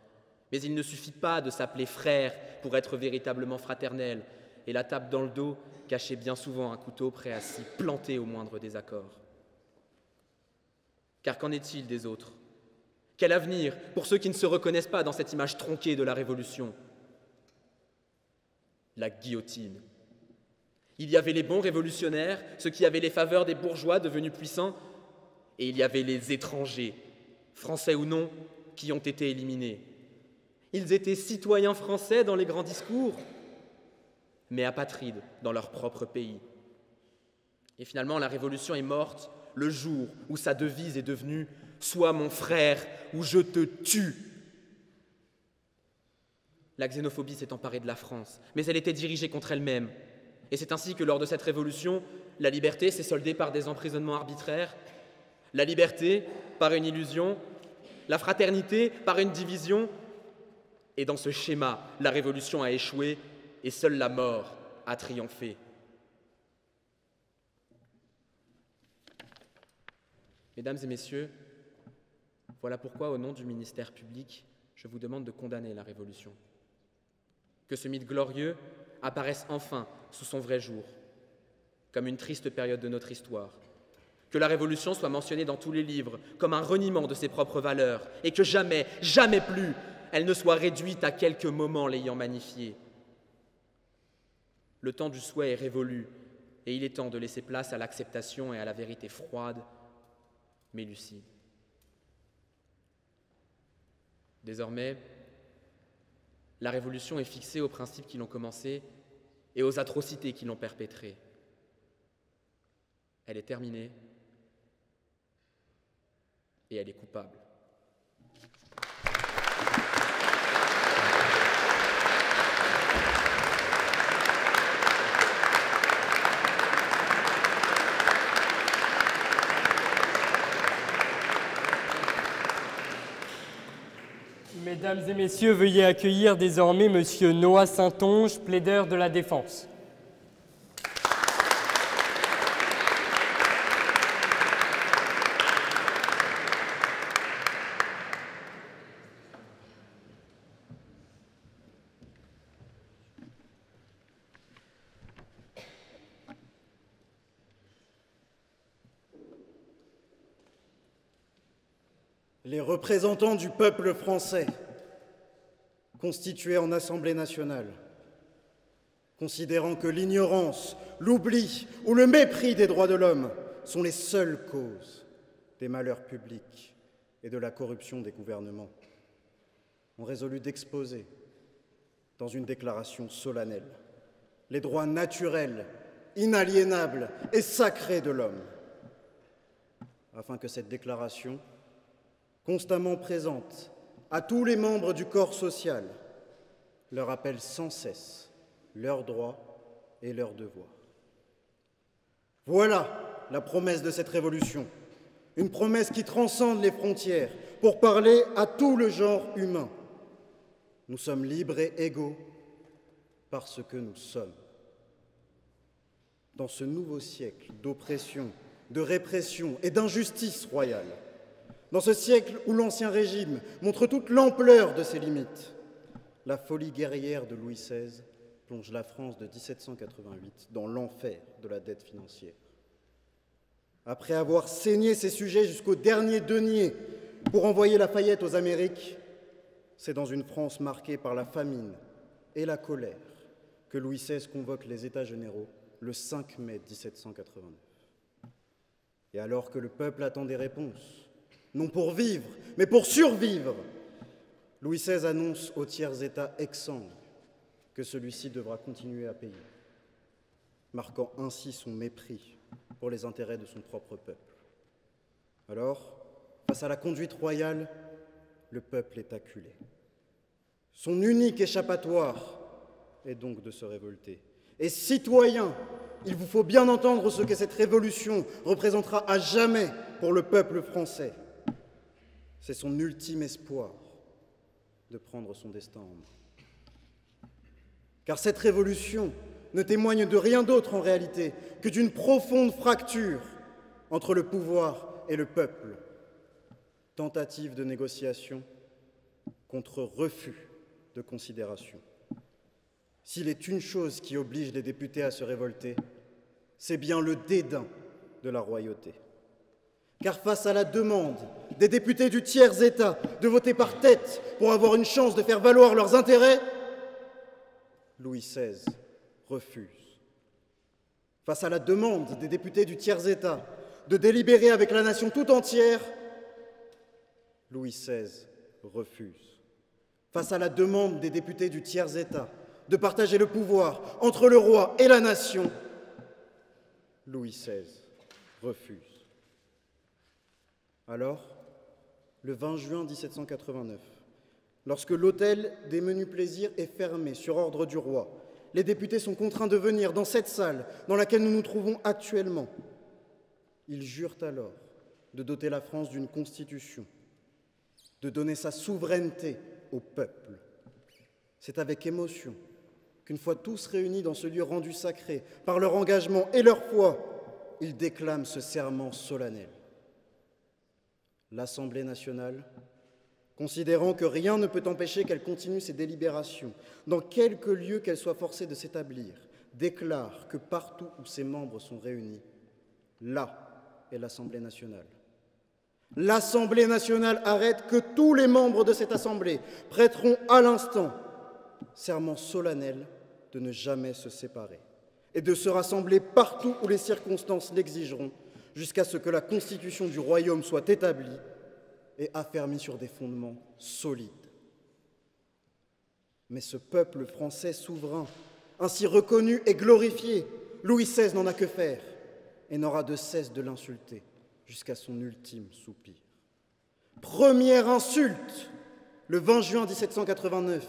S5: mais il ne suffit pas de s'appeler frère pour être véritablement fraternel, et la tape dans le dos cachait bien souvent un couteau prêt à s'y planter au moindre désaccord. Car qu'en est-il des autres? Quel avenir pour ceux qui ne se reconnaissent pas dans cette image tronquée de la Révolution? La guillotine. Il y avait les bons révolutionnaires, ceux qui avaient les faveurs des bourgeois devenus puissants, et il y avait les étrangers, français ou non, qui ont été éliminés. Ils étaient citoyens français dans les grands discours, mais apatrides dans leur propre pays. Et finalement, la Révolution est morte le jour où sa devise est devenue Sois mon frère ou je te tue. La xénophobie s'est emparée de la France, mais elle était dirigée contre elle-même. Et c'est ainsi que lors de cette révolution, la liberté s'est soldée par des emprisonnements arbitraires, la liberté par une illusion, la fraternité par une division, et dans ce schéma, la révolution a échoué et seule la mort a triomphé. Mesdames et messieurs, voilà pourquoi, au nom du ministère public, je vous demande de condamner la Révolution. Que ce mythe glorieux apparaisse enfin sous son vrai jour, comme une triste période de notre histoire. Que la Révolution soit mentionnée dans tous les livres comme un reniement de ses propres valeurs, et que jamais, jamais plus, elle ne soit réduite à quelques moments l'ayant magnifiée. Le temps du souhait est révolu, et il est temps de laisser place à l'acceptation et à la vérité froide, mais lucide. Désormais, la révolution est fixée aux principes qui l'ont commencé et aux atrocités qui l'ont perpétrée. Elle est terminée et elle est coupable.
S1: Mesdames et messieurs, veuillez accueillir désormais Monsieur Noah Saint-Onge, plaideur de la défense.
S6: Les représentants du peuple français, constitués en Assemblée nationale, considérant que l'ignorance, l'oubli ou le mépris des droits de l'homme sont les seules causes des malheurs publics et de la corruption des gouvernements, ont résolu d'exposer dans une déclaration solennelle les droits naturels, inaliénables et sacrés de l'homme, afin que cette déclaration constamment présente à tous les membres du corps social, leur rappelle sans cesse leurs droits et leurs devoirs. Voilà la promesse de cette révolution. Une promesse qui transcende les frontières pour parler à tout le genre humain. Nous sommes libres et égaux parce que nous sommes. Dans ce nouveau siècle d'oppression, de répression et d'injustice royale, dans ce siècle où l'Ancien Régime montre toute l'ampleur de ses limites, la folie guerrière de Louis XVI plonge la France de 1788 dans l'enfer de la dette financière. Après avoir saigné ses sujets jusqu'au dernier denier pour envoyer Lafayette aux Amériques, c'est dans une France marquée par la famine et la colère que Louis XVI convoque les États généraux le 5 mai 1789. Et alors que le peuple attend des réponses, non pour vivre, mais pour survivre, Louis XVI annonce au tiers État exsangue que celui-ci devra continuer à payer, marquant ainsi son mépris pour les intérêts de son propre peuple. Alors, face à la conduite royale, le peuple est acculé. Son unique échappatoire est donc de se révolter. Et citoyens, il vous faut bien entendre ce que cette révolution représentera à jamais pour le peuple français. C'est son ultime espoir de prendre son destin en main. Car cette révolution ne témoigne de rien d'autre en réalité que d'une profonde fracture entre le pouvoir et le peuple. Tentative de négociation contre refus de considération. S'il est une chose qui oblige les députés à se révolter, c'est bien le dédain de la royauté. Car face à la demande des députés du tiers État de voter par tête pour avoir une chance de faire valoir leurs intérêts, Louis XVI refuse. Face à la demande des députés du tiers État de délibérer avec la nation tout entière, Louis XVI refuse. Face à la demande des députés du tiers État de partager le pouvoir entre le roi et la nation, Louis XVI refuse. Alors, le 20 juin 1789, lorsque l'hôtel des menus plaisirs est fermé sur ordre du roi, les députés sont contraints de venir dans cette salle dans laquelle nous nous trouvons actuellement. Ils jurent alors de doter la France d'une constitution, de donner sa souveraineté au peuple. C'est avec émotion qu'une fois tous réunis dans ce lieu rendu sacré par leur engagement et leur foi, ils déclament ce serment solennel. L'Assemblée nationale, considérant que rien ne peut empêcher qu'elle continue ses délibérations, dans quelque lieu qu'elle soit forcée de s'établir, déclare que partout où ses membres sont réunis, là est l'Assemblée nationale. L'Assemblée nationale arrête que tous les membres de cette Assemblée prêteront à l'instant serment solennel de ne jamais se séparer et de se rassembler partout où les circonstances l'exigeront, jusqu'à ce que la constitution du royaume soit établie et affermie sur des fondements solides. Mais ce peuple français souverain, ainsi reconnu et glorifié, Louis XVI n'en a que faire et n'aura de cesse de l'insulter jusqu'à son ultime soupir. Première insulte, le 20 juin 1789,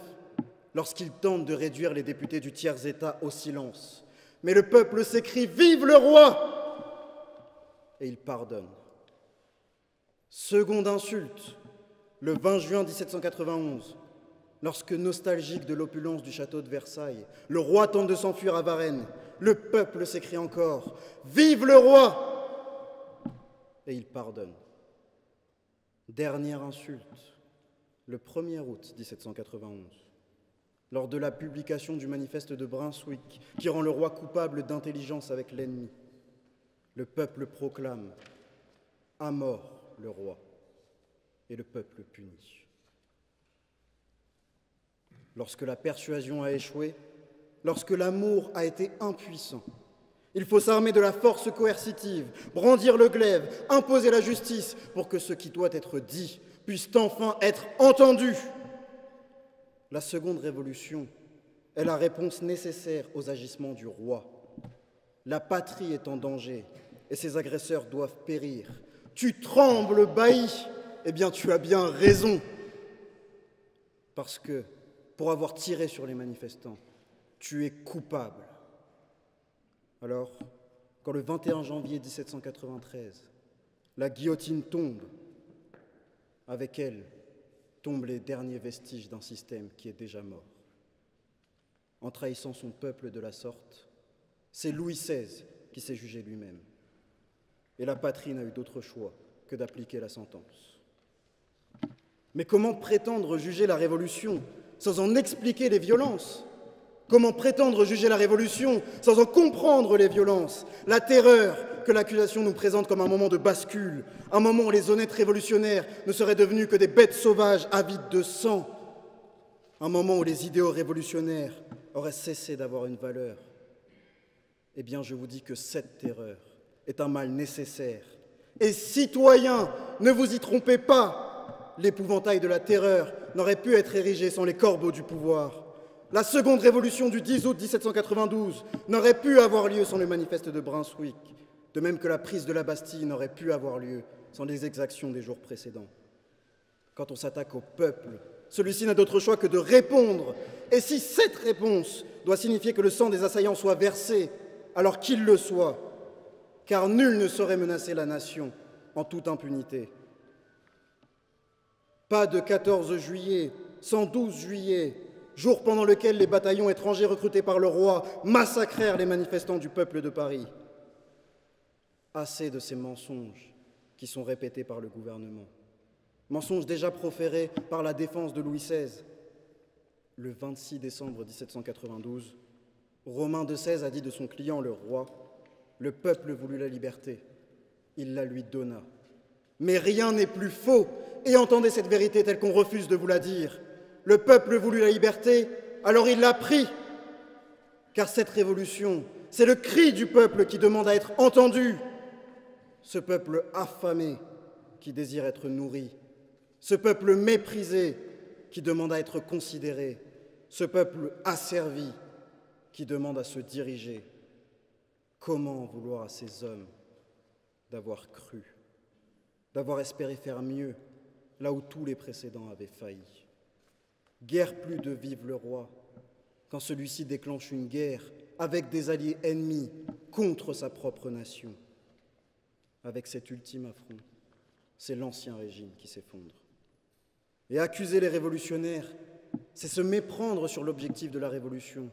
S6: lorsqu'il tente de réduire les députés du tiers-État au silence. Mais le peuple s'écrie Vive le roi Et il pardonne. Seconde insulte, le 20 juin 1791, lorsque, nostalgique de l'opulence du château de Versailles, le roi tente de s'enfuir à Varennes, le peuple s'écrie encore Vive le roi Et il pardonne. Dernière insulte, le 1er août 1791, lors de la publication du manifeste de Brunswick, qui rend le roi coupable d'intelligence avec l'ennemi. Le peuple proclame À mort le roi, et le peuple punit. Lorsque la persuasion a échoué, lorsque l'amour a été impuissant, il faut s'armer de la force coercitive, brandir le glaive, imposer la justice pour que ce qui doit être dit puisse enfin être entendu. La seconde révolution est la réponse nécessaire aux agissements du roi. La patrie est en danger et ses agresseurs doivent périr. Tu trembles, bailli Eh bien, tu as bien raison. Parce que, pour avoir tiré sur les manifestants, tu es coupable. Alors, quand le 21 janvier 1793, la guillotine tombe, avec elle tombent les derniers vestiges d'un système qui est déjà mort. En trahissant son peuple de la sorte, c'est Louis XVI qui s'est jugé lui-même. Et la patrie n'a eu d'autre choix que d'appliquer la sentence. Mais comment prétendre juger la Révolution sans en expliquer les violences? Comment prétendre juger la Révolution sans en comprendre les violences? La terreur que l'accusation nous présente comme un moment de bascule, un moment où les honnêtes révolutionnaires ne seraient devenus que des bêtes sauvages avides de sang, un moment où les idéaux révolutionnaires auraient cessé d'avoir une valeur. Eh bien, je vous dis que cette terreur est un mal nécessaire. Et citoyens, ne vous y trompez pas, l'épouvantail de la terreur n'aurait pu être érigé sans les corbeaux du pouvoir. La seconde révolution du 10 août 1792 n'aurait pu avoir lieu sans le manifeste de Brunswick, de même que la prise de la Bastille n'aurait pu avoir lieu sans les exactions des jours précédents. Quand on s'attaque au peuple, celui-ci n'a d'autre choix que de répondre. Et si cette réponse doit signifier que le sang des assaillants soit versé, alors qu'il le soit, car nul ne saurait menacer la nation en toute impunité. Pas de 14 juillet, 112 juillet, jour pendant lequel les bataillons étrangers recrutés par le roi massacrèrent les manifestants du peuple de Paris. Assez de ces mensonges qui sont répétés par le gouvernement. Mensonges déjà proférés par la défense de Louis XVI. Le 26 décembre 1792, Romain de XVI a dit de son client le roi Le peuple voulut la liberté. Il la lui donna. Mais rien n'est plus faux, et entendez cette vérité telle qu'on refuse de vous la dire. Le peuple voulut la liberté, alors il l'a pris. Car cette révolution, c'est le cri du peuple qui demande à être entendu. Ce peuple affamé qui désire être nourri. Ce peuple méprisé qui demande à être considéré. Ce peuple asservi qui demande à se diriger. Comment vouloir à ces hommes d'avoir cru, d'avoir espéré faire mieux là où tous les précédents avaient failli? Guerre plus de vive le roi, quand celui-ci déclenche une guerre avec des alliés ennemis contre sa propre nation. Avec cet ultime affront, c'est l'ancien régime qui s'effondre. Et accuser les révolutionnaires, c'est se méprendre sur l'objectif de la révolution.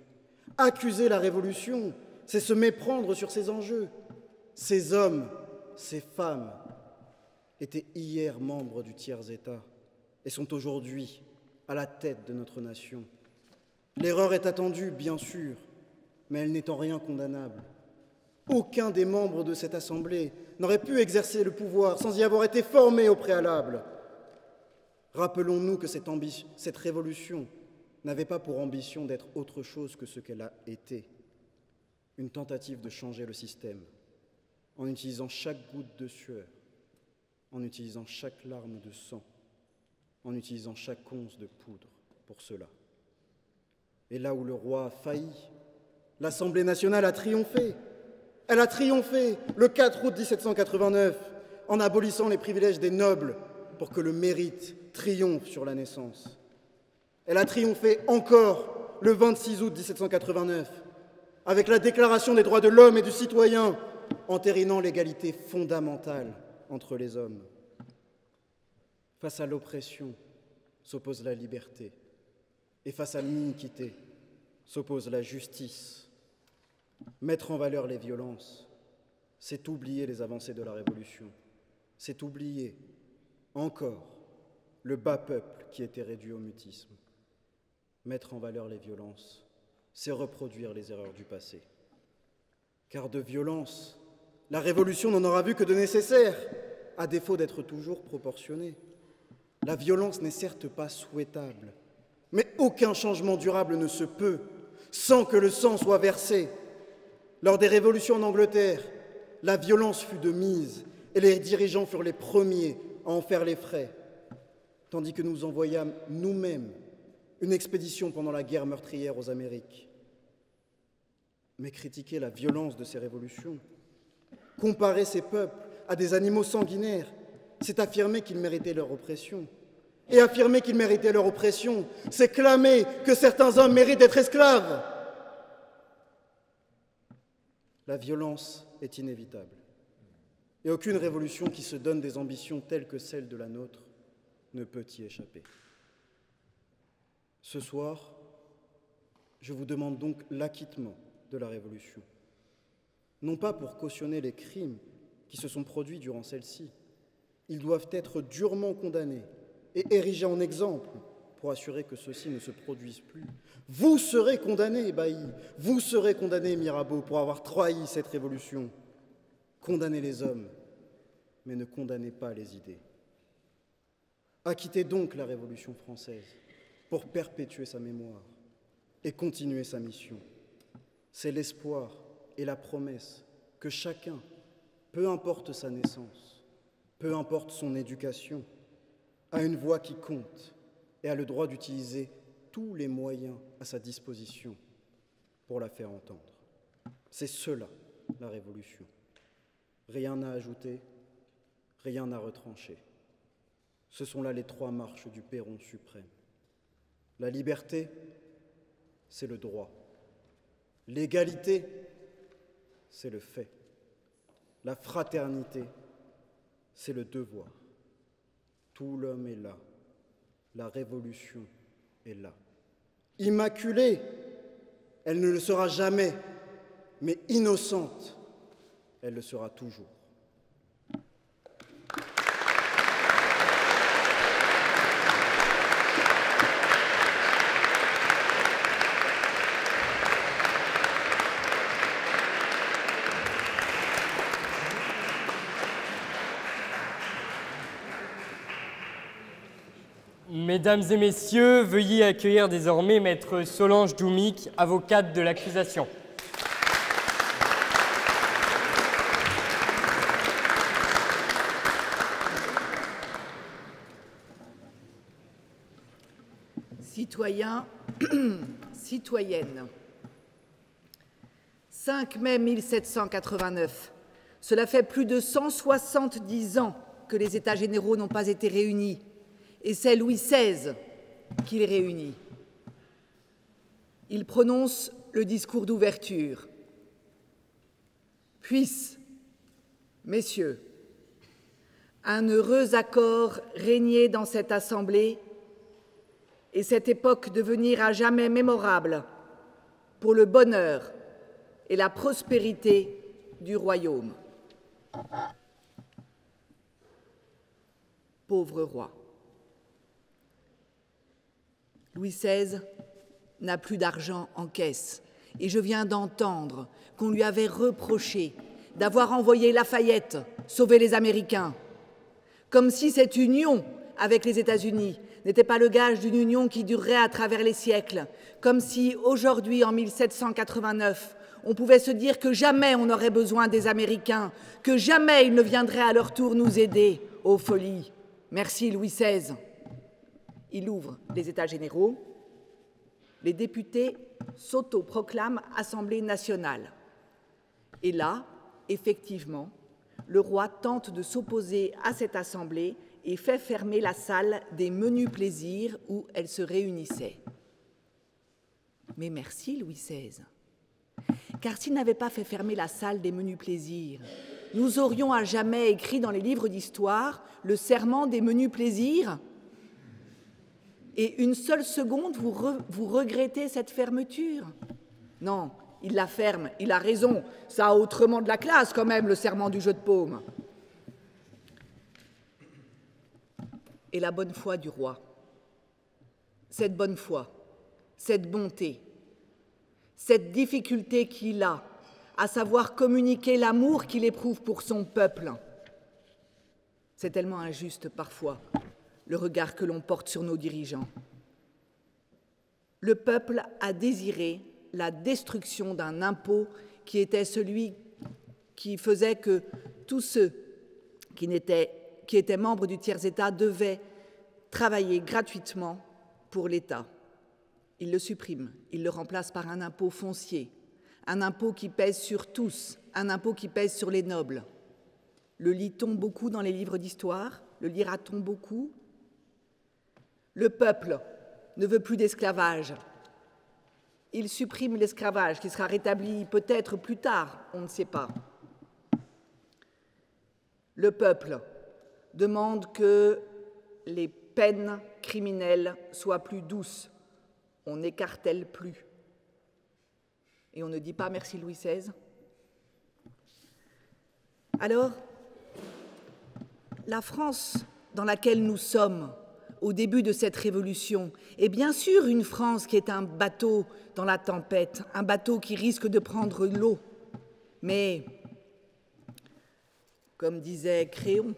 S6: Accuser la révolution, c'est se méprendre sur ses enjeux. Ces hommes, ces femmes étaient hier membres du tiers-État et sont aujourd'hui à la tête de notre nation. L'erreur est attendue, bien sûr, mais elle n'est en rien condamnable. Aucun des membres de cette Assemblée n'aurait pu exercer le pouvoir sans y avoir été formé au préalable. Rappelons-nous que cette révolution n'avait pas pour ambition d'être autre chose que ce qu'elle a été, une tentative de changer le système, en utilisant chaque goutte de sueur, en utilisant chaque larme de sang, en utilisant chaque once de poudre pour cela. Et là où le roi a failli, l'Assemblée nationale a triomphé. Elle a triomphé le 4 août 1789 en abolissant les privilèges des nobles pour que le mérite triomphe sur la naissance. Elle a triomphé encore le 26 août 1789 avec la Déclaration des droits de l'homme et du citoyen entérinant l'égalité fondamentale entre les hommes. Face à l'oppression s'oppose la liberté, et face à l'iniquité s'oppose la justice. Mettre en valeur les violences, c'est oublier les avancées de la Révolution, c'est oublier encore le bas peuple qui était réduit au mutisme. Mettre en valeur les violences, c'est reproduire les erreurs du passé. Car de violence, la Révolution n'en aura vu que de nécessaire, à défaut d'être toujours proportionnée. La violence n'est certes pas souhaitable, mais aucun changement durable ne se peut sans que le sang soit versé. Lors des révolutions en Angleterre, la violence fut de mise et les dirigeants furent les premiers à en faire les frais, tandis que nous envoyâmes nous-mêmes une expédition pendant la guerre meurtrière aux Amériques. Mais critiquer la violence de ces révolutions, comparer ces peuples à des animaux sanguinaires, c'est affirmer qu'ils méritaient leur oppression. Et affirmer qu'ils méritaient leur oppression, c'est clamer que certains hommes méritent d'être esclaves. La violence est inévitable. Et aucune révolution qui se donne des ambitions telles que celles de la nôtre ne peut y échapper. Ce soir, je vous demande donc l'acquittement de la Révolution. Non pas pour cautionner les crimes qui se sont produits durant celle-ci. Ils doivent être durement condamnés et érigés en exemple pour assurer que ceci ne se produise plus. Vous serez condamné, Bailly, vous serez condamné, Mirabeau, pour avoir trahi cette révolution. Condamnez les hommes, mais ne condamnez pas les idées. Acquittez donc la Révolution française pour perpétuer sa mémoire et continuer sa mission. C'est l'espoir et la promesse que chacun, peu importe sa naissance, peu importe son éducation, a une voix qui compte et a le droit d'utiliser tous les moyens à sa disposition pour la faire entendre. C'est cela, la révolution. Rien à ajouter, rien à retrancher. Ce sont là les trois marches du perron suprême. La liberté, c'est le droit. L'égalité, c'est le fait. La fraternité, c'est le devoir. Tout l'homme est là. La révolution est là. Immaculée, elle ne le sera jamais, mais innocente, elle le sera toujours.
S1: Mesdames et messieurs, veuillez accueillir désormais Maître Solange Doumic, avocate de l'accusation.
S7: Citoyens, citoyennes, 5 mai 1789, cela fait plus de 170 ans que les États généraux n'ont pas été réunis et c'est Louis XVI qui les réunit. Il prononce le discours d'ouverture. Puisse, messieurs, un heureux accord régner dans cette Assemblée et cette époque devenir à jamais mémorable pour le bonheur et la prospérité du royaume. Pauvre roi. Louis XVI n'a plus d'argent en caisse. Et je viens d'entendre qu'on lui avait reproché d'avoir envoyé Lafayette sauver les Américains, comme si cette union avec les États-Unis n'était pas le gage d'une union qui durerait à travers les siècles, comme si aujourd'hui, en 1789, on pouvait se dire que jamais on n'aurait besoin des Américains, que jamais ils ne viendraient à leur tour nous aider. Ô folie. Merci Louis XVI il ouvre les États généraux. Les députés s'autoproclament Assemblée nationale. Et là, effectivement, le roi tente de s'opposer à cette Assemblée et fait fermer la salle des menus plaisirs où elle se réunissait. Mais merci Louis XVI. Car s'il n'avait pas fait fermer la salle des menus plaisirs, nous aurions à jamais écrit dans les livres d'histoire le serment des menus plaisirs et une seule seconde, vous, vous regrettez cette fermeture? Non, il la ferme, il a raison. Ça a autrement de la classe quand même, le serment du jeu de paume. Et la bonne foi du roi. Cette bonne foi, cette bonté, cette difficulté qu'il a à savoir communiquer l'amour qu'il éprouve pour son peuple. C'est tellement injuste parfois le regard que l'on porte sur nos dirigeants. Le peuple a désiré la destruction d'un impôt qui était celui qui faisait que tous ceux qui, étaient membres du tiers-État devaient travailler gratuitement pour l'État. Il le supprime, il le remplace par un impôt foncier, un impôt qui pèse sur tous, un impôt qui pèse sur les nobles. Le lit-on beaucoup dans les livres d'histoire Le lira-t-on beaucoup le peuple ne veut plus d'esclavage. il supprime l'esclavage qui sera rétabli peut-être plus tard, on ne sait pas. Le peuple demande que les peines criminelles soient plus douces. On n'écartèle plus. Et on ne dit pas merci Louis XVI. Alors, la France dans laquelle nous sommes au début de cette révolution est bien sûr une France qui est un bateau dans la tempête, un bateau qui risque de prendre l'eau. Mais, comme disait Créon,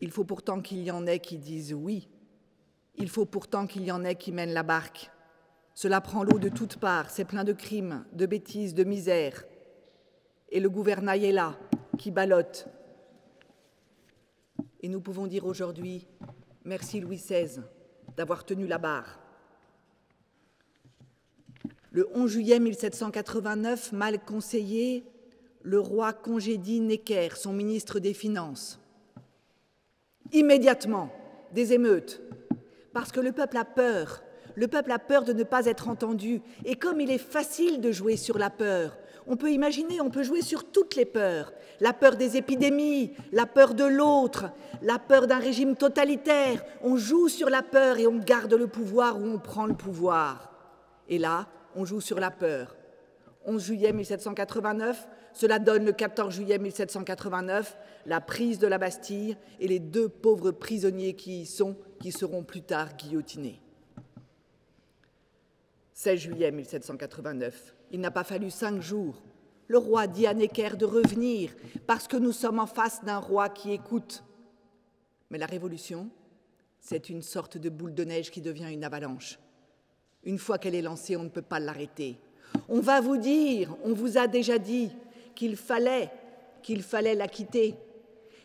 S7: il faut pourtant qu'il y en ait qui disent oui. Il faut pourtant qu'il y en ait qui mènent la barque. Cela prend l'eau de toutes parts, c'est plein de crimes, de bêtises, de misère. Et le gouvernail est là, qui ballotte. Et nous pouvons dire aujourd'hui, merci Louis XVI d'avoir tenu la barre. Le 11 juillet 1789, mal conseillé, le roi congédie Necker, son ministre des Finances. Immédiatement, des émeutes, parce que le peuple a peur. Le peuple a peur de ne pas être entendu. Et comme il est facile de jouer sur la peur, on peut imaginer, on peut jouer sur toutes les peurs. La peur des épidémies, la peur de l'autre, la peur d'un régime totalitaire. On joue sur la peur et on garde le pouvoir ou on prend le pouvoir. Et là, on joue sur la peur. 11 juillet 1789, cela donne le 14 juillet 1789 la prise de la Bastille et les deux pauvres prisonniers qui y sont, qui seront plus tard guillotinés. 16 juillet 1789, il n'a pas fallu cinq jours. Le roi dit à Necker de revenir parce que nous sommes en face d'un roi qui écoute. Mais la révolution, c'est une sorte de boule de neige qui devient une avalanche. Une fois qu'elle est lancée, on ne peut pas l'arrêter. On va vous dire, on vous a déjà dit qu'il fallait, qu'il fallait la quitter,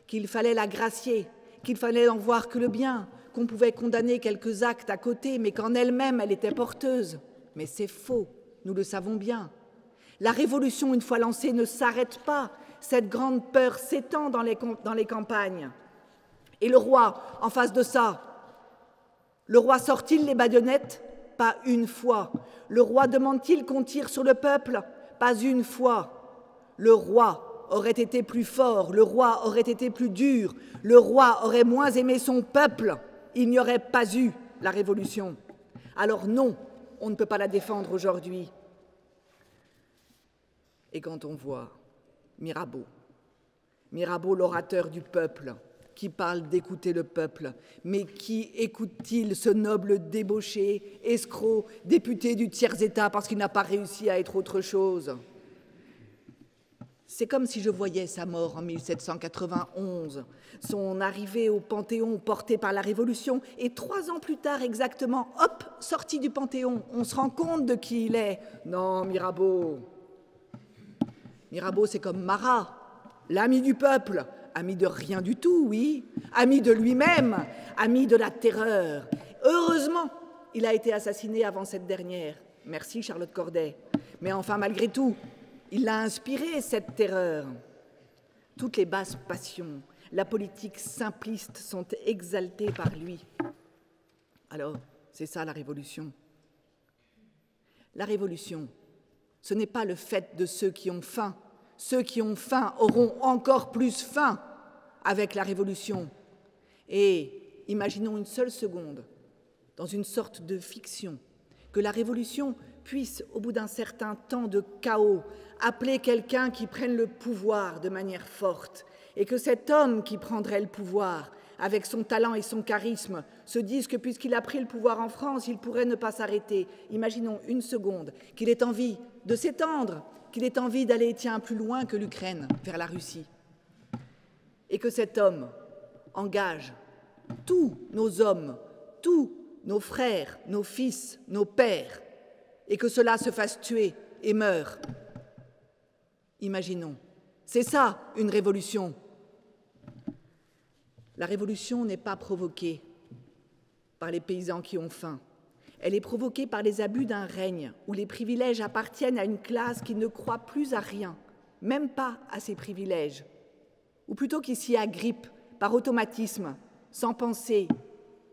S7: qu'il fallait la gracier, qu'il fallait en voir que le bien, qu'on pouvait condamner quelques actes à côté, mais qu'en elle-même, elle était porteuse. Mais c'est faux, nous le savons bien. La révolution, une fois lancée, ne s'arrête pas. Cette grande peur s'étend dans les, campagnes. Et le roi, en face de ça, le roi sort-il les baïonnettes Pas une fois. Le roi demande-t-il qu'on tire sur le peuple? Pas une fois. Le roi aurait été plus fort, le roi aurait été plus dur, le roi aurait moins aimé son peuple, il n'y aurait pas eu la révolution. Alors non, on ne peut pas la défendre aujourd'hui. Et quand on voit Mirabeau, Mirabeau l'orateur du peuple, qui parle d'écouter le peuple, mais qui écoute-t-il ce noble débauché, escroc, député du tiers-État parce qu'il n'a pas réussi à être autre chose? C'est comme si je voyais sa mort en 1791, son arrivée au Panthéon portée par la Révolution, et trois ans plus tard exactement, hop, sorti du Panthéon, on se rend compte de qui il est. Non, Mirabeau. Mirabeau, c'est comme Marat, l'ami du peuple, ami de rien du tout, oui, ami de lui-même, ami de la terreur. Heureusement, il a été assassiné avant cette dernière. Merci Charlotte Corday. Mais enfin, malgré tout, il a inspiré cette terreur. Toutes les basses passions, la politique simpliste sont exaltées par lui. Alors, c'est ça la révolution. La révolution, ce n'est pas le fait de ceux qui ont faim, ceux qui ont faim auront encore plus faim avec la révolution. Et imaginons une seule seconde, dans une sorte de fiction, que la révolution puisse, au bout d'un certain temps de chaos, appeler quelqu'un qui prenne le pouvoir de manière forte, et que cet homme qui prendrait le pouvoir, avec son talent et son charisme, se dise que puisqu'il a pris le pouvoir en France, il pourrait ne pas s'arrêter. Imaginons une seconde qu'il ait envie de s'étendre qu'il ait envie d'aller, tiens, plus loin que l'Ukraine, vers la Russie. Et que cet homme engage tous nos hommes, tous nos frères, nos fils, nos pères, et que cela se fasse tuer et meure. Imaginons. C'est ça, une révolution. La révolution n'est pas provoquée par les paysans qui ont faim. Elle est provoquée par les abus d'un règne où les privilèges appartiennent à une classe qui ne croit plus à rien, même pas à ses privilèges, ou plutôt qui s'y agrippe par automatisme, sans pensée,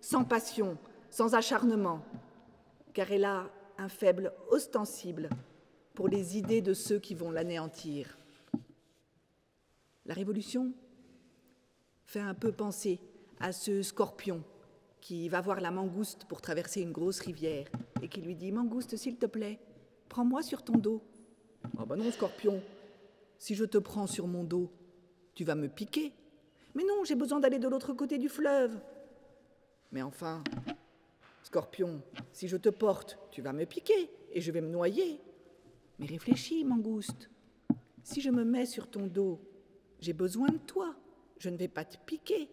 S7: sans passion, sans acharnement, car elle a un faible ostensible pour les idées de ceux qui vont l'anéantir. La Révolution fait un peu penser à ce scorpion qui va voir la mangouste pour traverser une grosse rivière et qui lui dit Mangouste, s'il te plaît, prends-moi sur ton dos. Ah ben non, scorpion, si je te prends sur mon dos, tu vas me piquer. Mais non, j'ai besoin d'aller de l'autre côté du fleuve. Mais enfin, scorpion, si je te porte, tu vas me piquer et je vais me noyer. Mais réfléchis, mangouste. Si je me mets sur ton dos, j'ai besoin de toi. Je ne vais pas te piquer.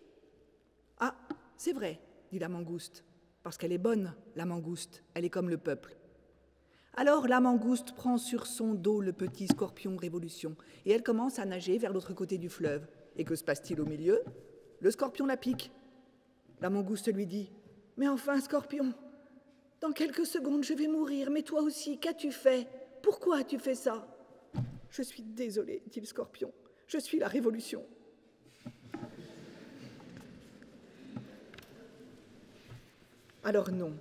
S7: Ah, c'est vrai, dit la mangouste, parce qu'elle est bonne, la mangouste, elle est comme le peuple. Alors la mangouste prend sur son dos le petit scorpion révolution, et elle commence à nager vers l'autre côté du fleuve. Et que se passe-t-il au milieu? Le scorpion la pique. La mangouste lui dit Mais enfin, scorpion, dans quelques secondes je vais mourir, mais toi aussi, qu'as-tu fait? Pourquoi as-tu fait ça? Je suis désolé, dit le scorpion, je suis la révolution. Alors non,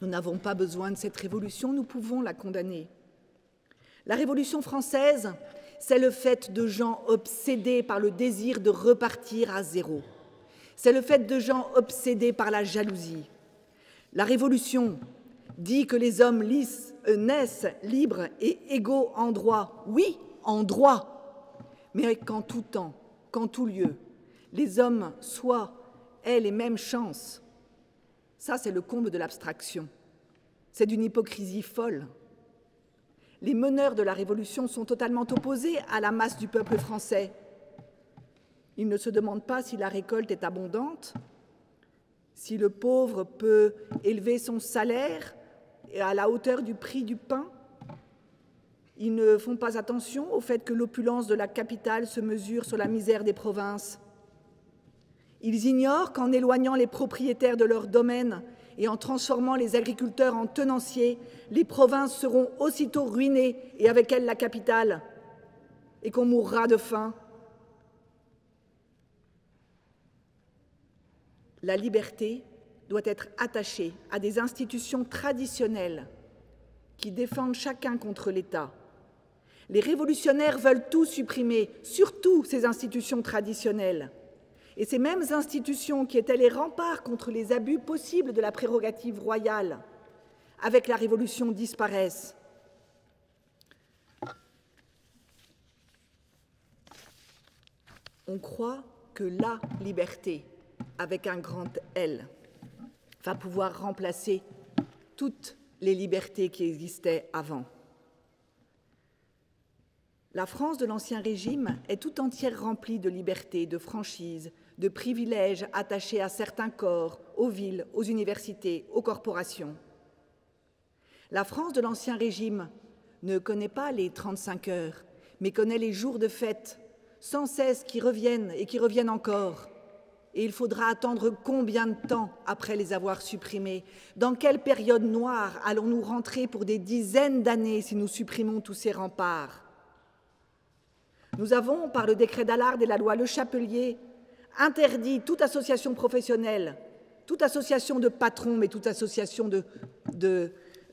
S7: nous n'avons pas besoin de cette révolution, nous pouvons la condamner. La Révolution française, c'est le fait de gens obsédés par le désir de repartir à zéro. C'est le fait de gens obsédés par la jalousie. La Révolution dit que les hommes euh, naissent libres et égaux en droit. Oui, en droit, mais qu'en tout temps, qu'en tout lieu, les hommes soient, aient les mêmes chances ça, c'est le comble de l'abstraction. C'est d'une hypocrisie folle. Les meneurs de la Révolution sont totalement opposés à la masse du peuple français. Ils ne se demandent pas si la récolte est abondante, si le pauvre peut élever son salaire à la hauteur du prix du pain. Ils ne font pas attention au fait que l'opulence de la capitale se mesure sur la misère des provinces. Ils ignorent qu'en éloignant les propriétaires de leurs domaines et en transformant les agriculteurs en tenanciers, les provinces seront aussitôt ruinées et avec elles la capitale, et qu'on mourra de faim. La liberté doit être attachée à des institutions traditionnelles qui défendent chacun contre l'État. Les révolutionnaires veulent tout supprimer, surtout ces institutions traditionnelles. Et ces mêmes institutions qui étaient les remparts contre les abus possibles de la prérogative royale, avec la Révolution disparaissent. On croit que la liberté, avec un grand L, va pouvoir remplacer toutes les libertés qui existaient avant. La France de l'Ancien Régime est tout entière remplie de libertés, de franchises, de privilèges attachés à certains corps, aux villes, aux universités, aux corporations. La France de l'Ancien Régime ne connaît pas les 35 heures, mais connaît les jours de fête, sans cesse qui reviennent et qui reviennent encore. Et il faudra attendre combien de temps après les avoir supprimés? Dans quelle période noire allons-nous rentrer pour des dizaines d'années si nous supprimons tous ces remparts? Nous avons, par le décret d'Allard et la loi Le Chapelier, interdit toute association professionnelle, toute association de patrons, mais toute association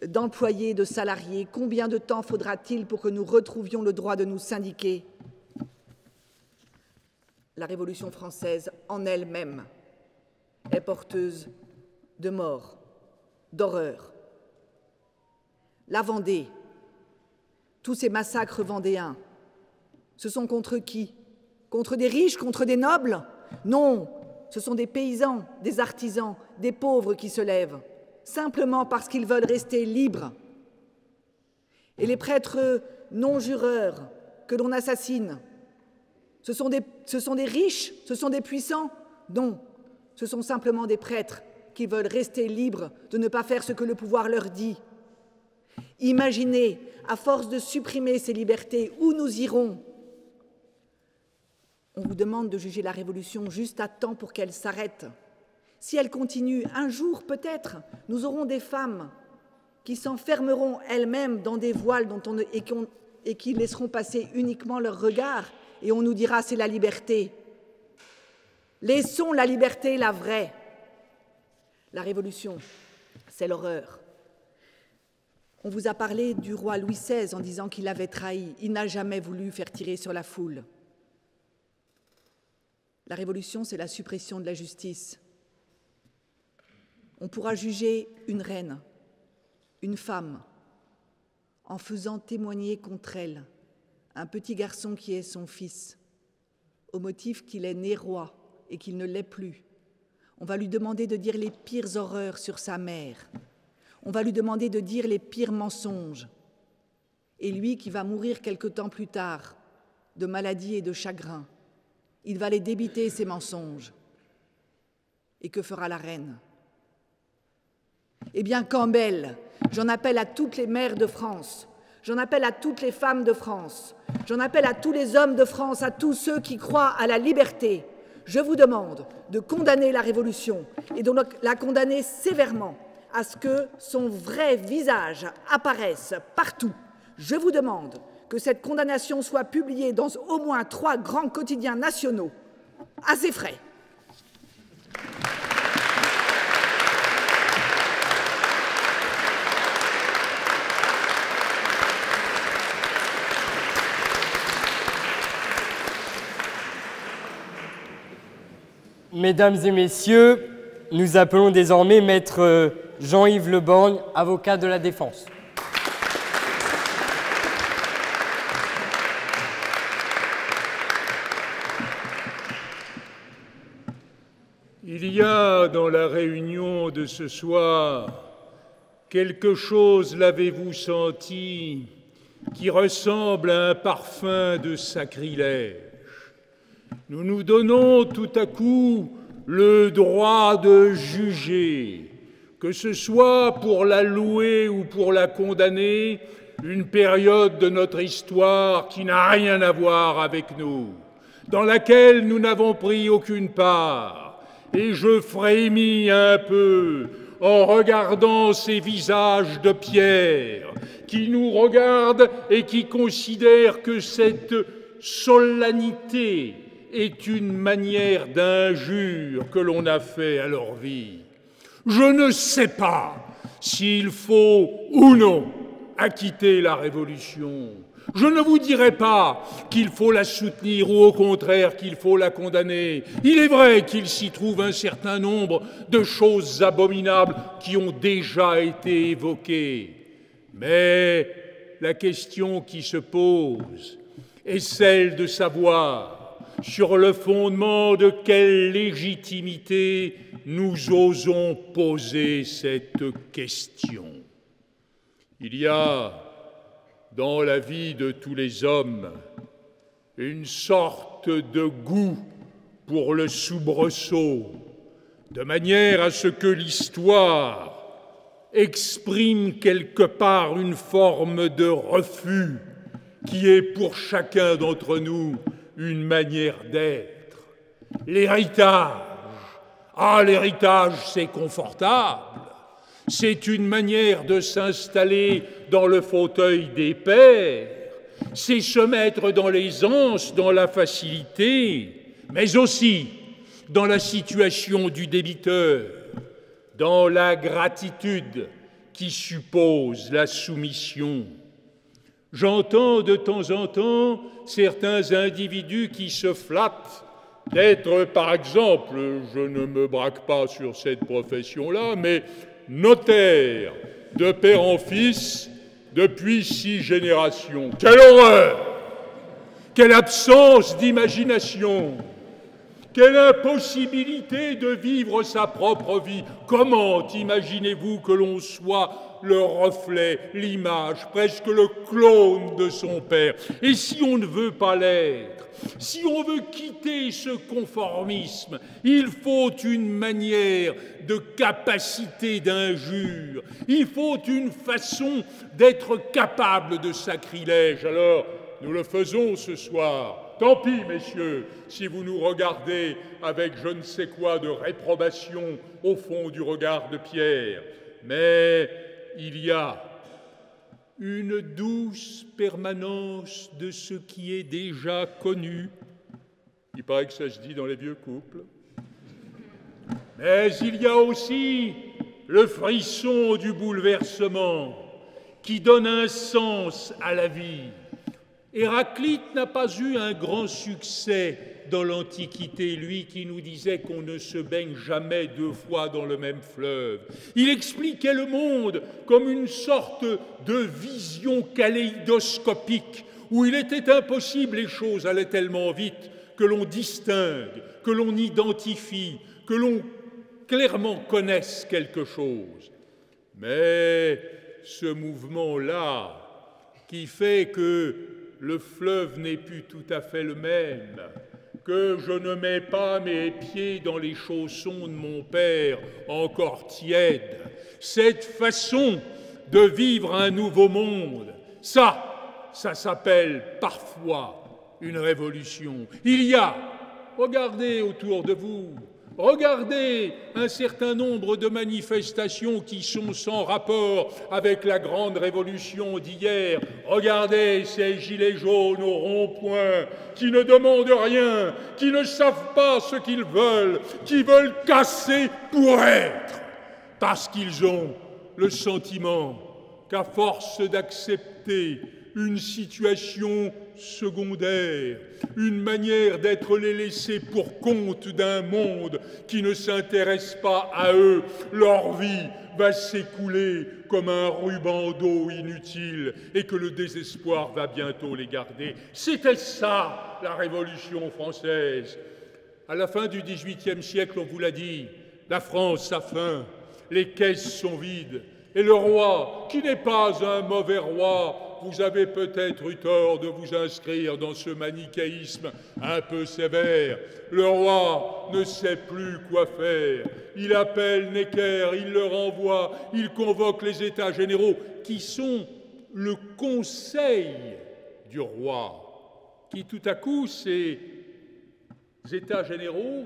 S7: d'employés, de, salariés. Combien de temps faudra-t-il pour que nous retrouvions le droit de nous syndiquer? La Révolution française en elle-même est porteuse de mort, d'horreur. La Vendée, tous ces massacres vendéens, ce sont contre qui? Contre des riches, contre des nobles? Non, ce sont des paysans, des artisans, des pauvres qui se lèvent, simplement parce qu'ils veulent rester libres. Et les prêtres non-jureurs que l'on assassine, ce sont, des, riches, ce sont des puissants Non, ce sont simplement des prêtres qui veulent rester libres de ne pas faire ce que le pouvoir leur dit. Imaginez, à force de supprimer ces libertés, où nous irons? On vous demande de juger la Révolution juste à temps pour qu'elle s'arrête. Si elle continue, un jour peut-être, nous aurons des femmes qui s'enfermeront elles-mêmes dans des voiles et, qui et qui laisseront passer uniquement leur regard, et on nous dira c'est la liberté. Laissons la liberté, la vraie. La Révolution, c'est l'horreur. On vous a parlé du roi Louis XVI en disant qu'il avait trahi. Il n'a jamais voulu faire tirer sur la foule. La révolution, c'est la suppression de la justice. On pourra juger une reine, une femme, en faisant témoigner contre elle un petit garçon qui est son fils, au motif qu'il est né roi et qu'il ne l'est plus. On va lui demander de dire les pires horreurs sur sa mère. On va lui demander de dire les pires mensonges. Et lui qui va mourir quelque temps plus tard de maladie et de chagrin, il va les débiter, ces mensonges. Et que fera la reine? Eh bien, Campbell, j'en appelle à toutes les mères de France, j'en appelle à toutes les femmes de France, j'en appelle à tous les hommes de France, à tous ceux qui croient à la liberté. Je vous demande de condamner la révolution et de la condamner sévèrement à ce que son vrai visage apparaisse partout. Je vous demande que cette condamnation soit publiée dans au moins trois grands quotidiens nationaux, à ses frais.
S1: Mesdames et messieurs, nous appelons désormais Maître Jean-Yves Leborgne, avocat de la défense.
S8: Il y a dans la réunion de ce soir quelque chose, l'avez-vous senti, qui ressemble à un parfum de sacrilège? Nous nous donnons tout à coup le droit de juger, que ce soit pour la louer ou pour la condamner, une période de notre histoire qui n'a rien à voir avec nous, dans laquelle nous n'avons pris aucune part. Et je frémis un peu en regardant ces visages de pierre qui nous regardent et qui considèrent que cette solennité est une manière d'injure que l'on a fait à leur vie. Je ne sais pas s'il faut ou non acquitter la révolution. Je ne vous dirai pas qu'il faut la soutenir ou au contraire qu'il faut la condamner. Il est vrai qu'il s'y trouve un certain nombre de choses abominables qui ont déjà été évoquées. Mais la question qui se pose est celle de savoir sur le fondement de quelle légitimité nous osons poser cette question? Il y a dans la vie de tous les hommes une sorte de goût pour le soubresaut, de manière à ce que l'histoire exprime quelque part une forme de refus qui est pour chacun d'entre nous une manière d'être. L'héritage, ah l'héritage c'est confortable, c'est une manière de s'installer dans le fauteuil des pères, c'est se mettre dans l'aisance, dans la facilité, mais aussi dans la situation du débiteur, dans la gratitude qui suppose la soumission. J'entends de temps en temps certains individus qui se flattent d'être, par exemple, je ne me braque pas sur cette profession-là, mais notaire de père en fils depuis six générations. Quelle horreur Quelle absence d'imagination Quelle impossibilité de vivre sa propre vie Comment imaginez-vous que l'on soit le reflet, l'image, presque le clone de son Père? Et si on ne veut pas l'être, si on veut quitter ce conformisme, il faut une manière de capacité d'injure, il faut une façon d'être capable de sacrilège. Alors, nous le faisons ce soir. Tant pis, messieurs, si vous nous regardez avec je ne sais quoi de réprobation au fond du regard de Pierre. Mais il y a une douce permanence de ce qui est déjà connu. Il paraît que ça se dit dans les vieux couples. Mais il y a aussi le frisson du bouleversement. qui donne un sens à la vie. Héraclite n'a pas eu un grand succès dans l'Antiquité, lui qui nous disait qu'on ne se baigne jamais deux fois dans le même fleuve. Il expliquait le monde comme une sorte de vision kaléidoscopique où il était impossible, les choses allaient tellement vite que l'on distingue, que l'on identifie, que l'on clairement connaisse quelque chose. Mais ce mouvement-là, qui fait que le fleuve n'est plus tout à fait le même, que je ne mets pas mes pieds dans les chaussons de mon père encore tièdes, cette façon de vivre un nouveau monde, ça, ça s'appelle parfois une révolution. Il y a, regardez autour de vous, Regardez un certain nombre de manifestations qui sont sans rapport avec la grande révolution d'hier. Regardez ces gilets jaunes au rond-point qui ne demandent rien, qui ne savent pas ce qu'ils veulent, qui veulent casser pour être, parce qu'ils ont le sentiment qu'à force d'accepter une situation secondaire, une manière d'être les laissés pour compte d'un monde qui ne s'intéresse pas à eux. Leur vie va s'écouler comme un ruban d'eau inutile et que le désespoir va bientôt les garder. C'était ça, la Révolution française. À la fin du XVIIIe siècle, on vous l'a dit, la France a faim, les caisses sont vides, et le roi, qui n'est pas un mauvais roi, vous avez peut-être eu tort de vous inscrire dans ce manichéisme un peu sévère. Le roi ne sait plus quoi faire. Il appelle Necker, il le renvoie, il convoque les États généraux, qui sont le conseil du roi, qui tout à coup, ces États généraux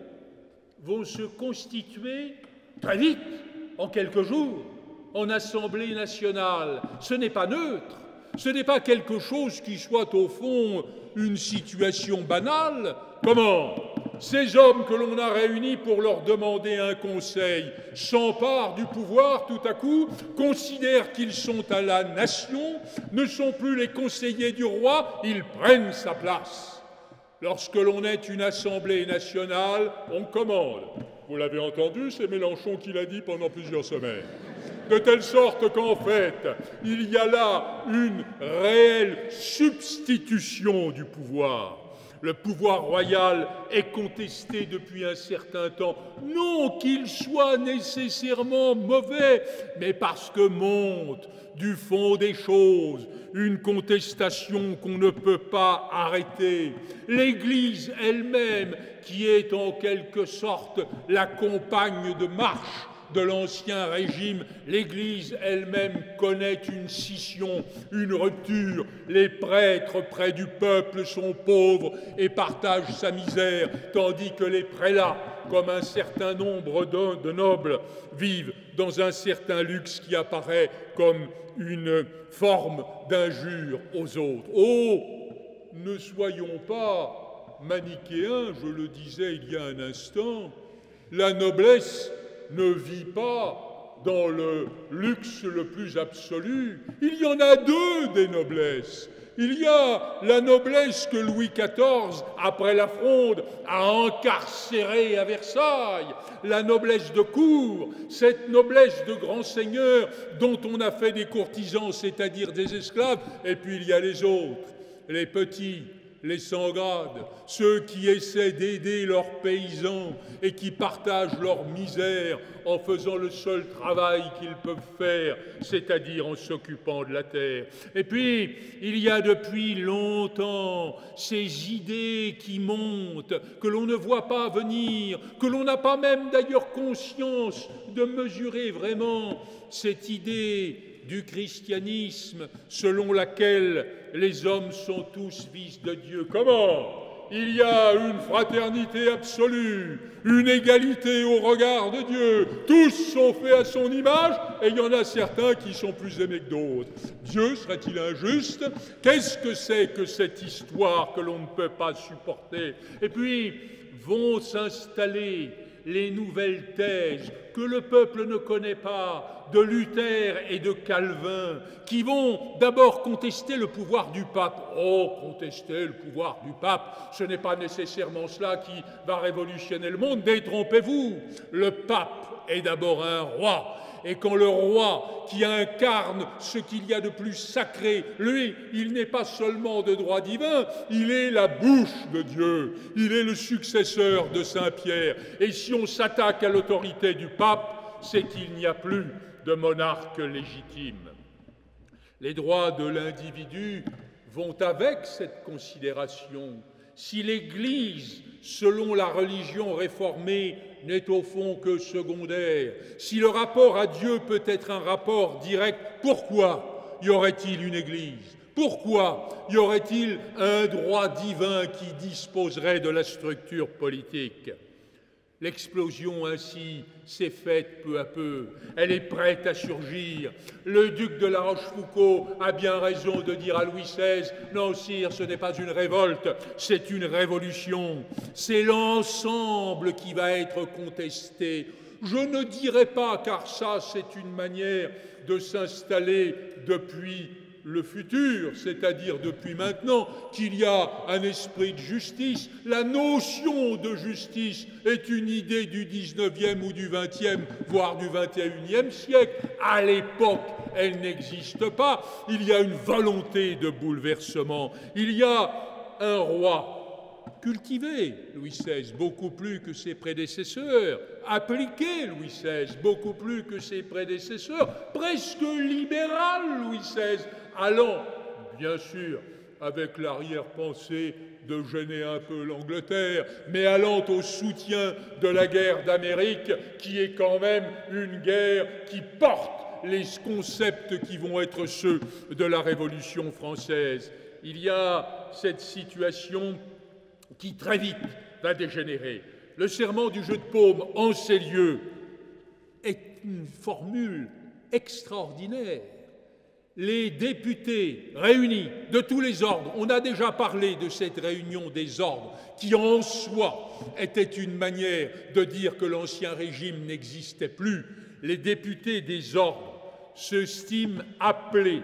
S8: vont se constituer très vite, en quelques jours, en Assemblée nationale. Ce n'est pas neutre. Ce n'est pas quelque chose qui soit au fond une situation banale. Comment? Ces hommes que l'on a réunis pour leur demander un conseil s'emparent du pouvoir tout à coup, considèrent qu'ils sont à la nation, ne sont plus les conseillers du roi, ils prennent sa place. Lorsque l'on est une assemblée nationale, on commande. Vous l'avez entendu, c'est Mélenchon qui l'a dit pendant plusieurs semaines de telle sorte qu'en fait, il y a là une réelle substitution du pouvoir. Le pouvoir royal est contesté depuis un certain temps, non qu'il soit nécessairement mauvais, mais parce que monte du fond des choses une contestation qu'on ne peut pas arrêter. L'Église elle-même, qui est en quelque sorte la compagne de marche de l'Ancien Régime, l'Église elle-même connaît une scission, une rupture. Les prêtres près du peuple sont pauvres et partagent sa misère, tandis que les prélats, comme un certain nombre de nobles, vivent dans un certain luxe qui apparaît comme une forme d'injure aux autres. Oh, ne soyons pas manichéens, je le disais il y a un instant, la noblesse ne vit pas dans le luxe le plus absolu. Il y en a deux des noblesses. Il y a la noblesse que Louis XIV, après la fronde, a encarcérée à Versailles, la noblesse de cour, cette noblesse de grands seigneurs dont on a fait des courtisans, c'est-à-dire des esclaves, et puis il y a les autres, les petits, les sans-grades, ceux qui essaient d'aider leurs paysans et qui partagent leur misère en faisant le seul travail qu'ils peuvent faire, c'est-à-dire en s'occupant de la terre. Et puis, il y a depuis longtemps ces idées qui montent, que l'on ne voit pas venir, que l'on n'a pas même d'ailleurs conscience de mesurer vraiment cette idée du christianisme selon laquelle les hommes sont tous fils de Dieu. Comment il y a une fraternité absolue, une égalité au regard de Dieu. Tous sont faits à son image et il y en a certains qui sont plus aimés que d'autres. Dieu serait-il injuste? Qu'est-ce que c'est que cette histoire que l'on ne peut pas supporter? Et puis vont s'installer les nouvelles thèses que le peuple ne connaît pas de Luther et de Calvin, qui vont d'abord contester le pouvoir du pape. Oh, contester le pouvoir du pape, ce n'est pas nécessairement cela qui va révolutionner le monde, détrompez-vous. Le pape est d'abord un roi et quand le roi qui incarne ce qu'il y a de plus sacré, lui, il n'est pas seulement de droit divin, il est la bouche de Dieu, il est le successeur de Saint Pierre. Et si on s'attaque à l'autorité du pape, c'est qu'il n'y a plus de monarque légitime. Les droits de l'individu vont avec cette considération. Si l'Église, selon la religion réformée, n'est au fond que secondaire. Si le rapport à Dieu peut être un rapport direct, pourquoi y aurait-il une Église? Pourquoi y aurait-il un droit divin qui disposerait de la structure politique? L'explosion ainsi s'est faite peu à peu. Elle est prête à surgir. Le duc de la Rochefoucauld a bien raison de dire à Louis XVI, non sire, ce n'est pas une révolte, c'est une révolution. C'est l'ensemble qui va être contesté. Je ne dirais pas, car ça c'est une manière de s'installer depuis le futur, c'est-à-dire depuis maintenant, qu'il y a un esprit de justice. La notion de justice est une idée du 19e ou du 20e, voire du 21e siècle. À l'époque, elle n'existe pas. Il y a une volonté de bouleversement. Il y a un roi cultivé, Louis XVI, beaucoup plus que ses prédécesseurs, appliqué, Louis XVI, beaucoup plus que ses prédécesseurs, presque libéral, Louis XVI, allant, bien sûr, avec l'arrière-pensée de gêner un peu l'Angleterre, mais allant au soutien de la guerre d'Amérique, qui est quand même une guerre qui porte les concepts qui vont être ceux de la Révolution française. Il y a cette situation qui très vite va dégénérer. Le serment du jeu de paume en ces lieux est une formule extraordinaire les députés réunis de tous les ordres, on a déjà parlé de cette réunion des ordres, qui en soi était une manière de dire que l'ancien régime n'existait plus, les députés des ordres se stiment appelés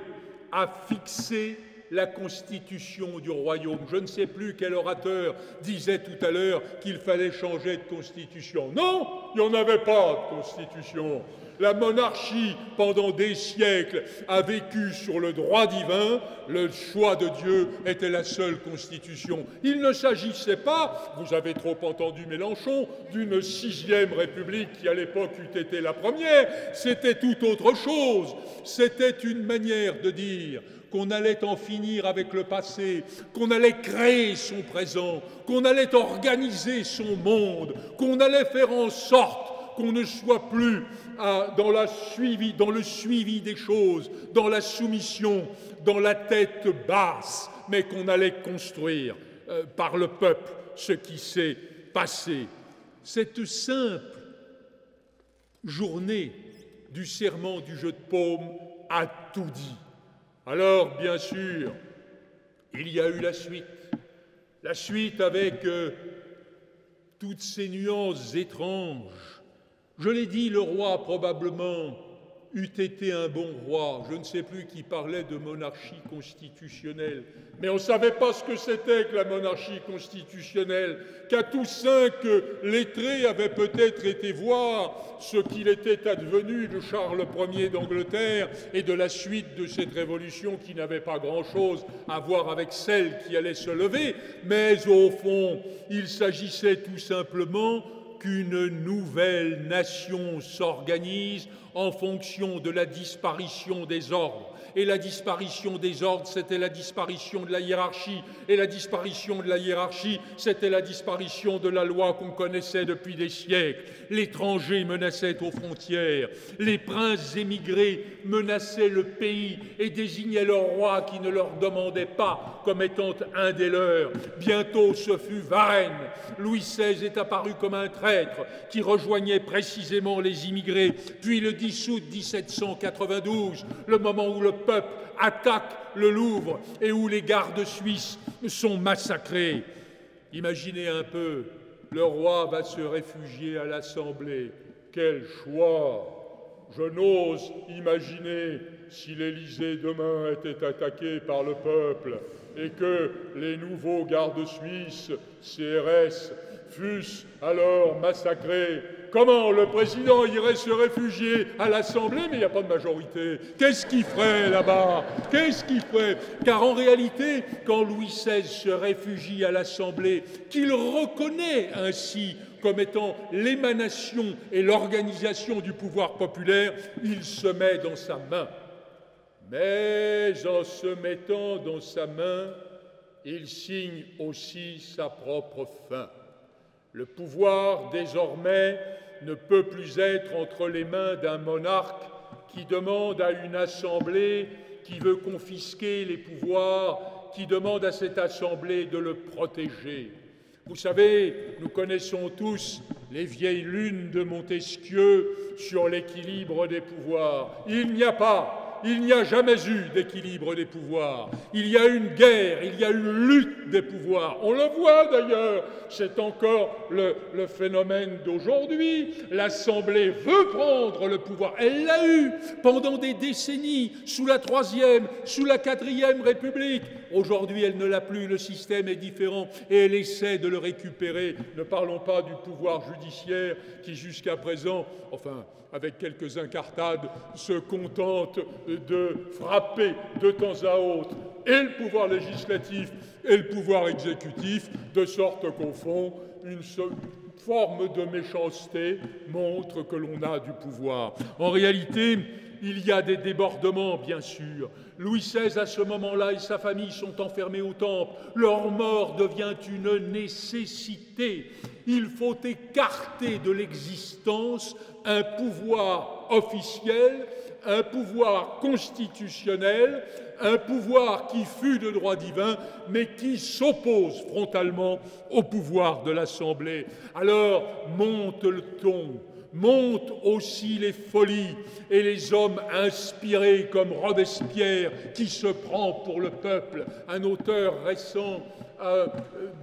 S8: à fixer la constitution du royaume. Je ne sais plus quel orateur disait tout à l'heure qu'il fallait changer de constitution. Non, il n'y en avait pas de constitution. La monarchie, pendant des siècles, a vécu sur le droit divin. Le choix de Dieu était la seule constitution. Il ne s'agissait pas, vous avez trop entendu Mélenchon, d'une sixième république qui à l'époque eût été la première. C'était tout autre chose. C'était une manière de dire qu'on allait en finir avec le passé, qu'on allait créer son présent, qu'on allait organiser son monde, qu'on allait faire en sorte qu'on ne soit plus suivi, dans le suivi des choses, dans la soumission, dans la tête basse, mais qu'on allait construire euh, par le peuple ce qui s'est passé. Cette simple journée du serment du jeu de paume a tout dit. Alors, bien sûr, il y a eu la suite. La suite avec euh, toutes ces nuances étranges. Je l'ai dit, le roi probablement eût été un bon roi. Je ne sais plus qui parlait de monarchie constitutionnelle, mais on ne savait pas ce que c'était que la monarchie constitutionnelle, qu'à Toussaint que lettré avait peut-être été voir ce qu'il était advenu de Charles Ier d'Angleterre et de la suite de cette révolution qui n'avait pas grand-chose à voir avec celle qui allait se lever, mais au fond, il s'agissait tout simplement qu'une nouvelle nation s'organise en fonction de la disparition des ordres. Et la disparition des ordres, c'était la disparition de la hiérarchie. Et la disparition de la hiérarchie, c'était la disparition de la loi qu'on connaissait depuis des siècles. L'étranger menaçait aux frontières. Les princes émigrés menaçaient le pays et désignaient leur roi qui ne leur demandait pas comme étant un des leurs. Bientôt ce fut Varennes. Louis XVI est apparu comme un traître qui rejoignait précisément les immigrés. Puis le 10 août 1792, le moment où le peuple attaque le Louvre et où les gardes suisses sont massacrés. Imaginez un peu le roi va se réfugier à l'Assemblée. Quel choix Je n'ose imaginer si l'Élysée demain était attaqué par le peuple et que les nouveaux gardes suisses, CRS, fussent alors massacrés. Comment le président irait se réfugier à l'Assemblée, mais il n'y a pas de majorité Qu'est-ce qu'il ferait là-bas? Qu'est-ce qu'il ferait? Car en réalité, quand Louis XVI se réfugie à l'Assemblée, qu'il reconnaît ainsi comme étant l'émanation et l'organisation du pouvoir populaire, il se met dans sa main. Mais en se mettant dans sa main, il signe aussi sa propre fin. Le pouvoir, désormais, ne peut plus être entre les mains d'un monarque qui demande à une assemblée qui veut confisquer les pouvoirs, qui demande à cette assemblée de le protéger. Vous savez, nous connaissons tous les vieilles lunes de Montesquieu sur l'équilibre des pouvoirs. Il n'y a pas il n'y a jamais eu d'équilibre des pouvoirs. Il y a une guerre, il y a une lutte des pouvoirs. On le voit d'ailleurs, c'est encore le, phénomène d'aujourd'hui. L'Assemblée veut prendre le pouvoir. Elle l'a eu pendant des décennies, sous la Troisième, sous la Quatrième République. Aujourd'hui, elle ne l'a plus, le système est différent et elle essaie de le récupérer. Ne parlons pas du pouvoir judiciaire qui jusqu'à présent, enfin, avec quelques incartades, se contente de frapper de temps à autre et le pouvoir législatif et le pouvoir exécutif, de sorte qu'au fond, une forme de méchanceté montre que l'on a du pouvoir. En réalité, il y a des débordements, bien sûr. Louis XVI, à ce moment-là, et sa famille sont enfermés au temple. Leur mort devient une nécessité. Il faut écarter de l'existence un pouvoir officiel, un pouvoir constitutionnel, un pouvoir qui fut de droit divin, mais qui s'oppose frontalement au pouvoir de l'Assemblée. Alors monte le ton, montent aussi les folies et les hommes inspirés comme Robespierre qui se prend pour le peuple. Un auteur récent a euh,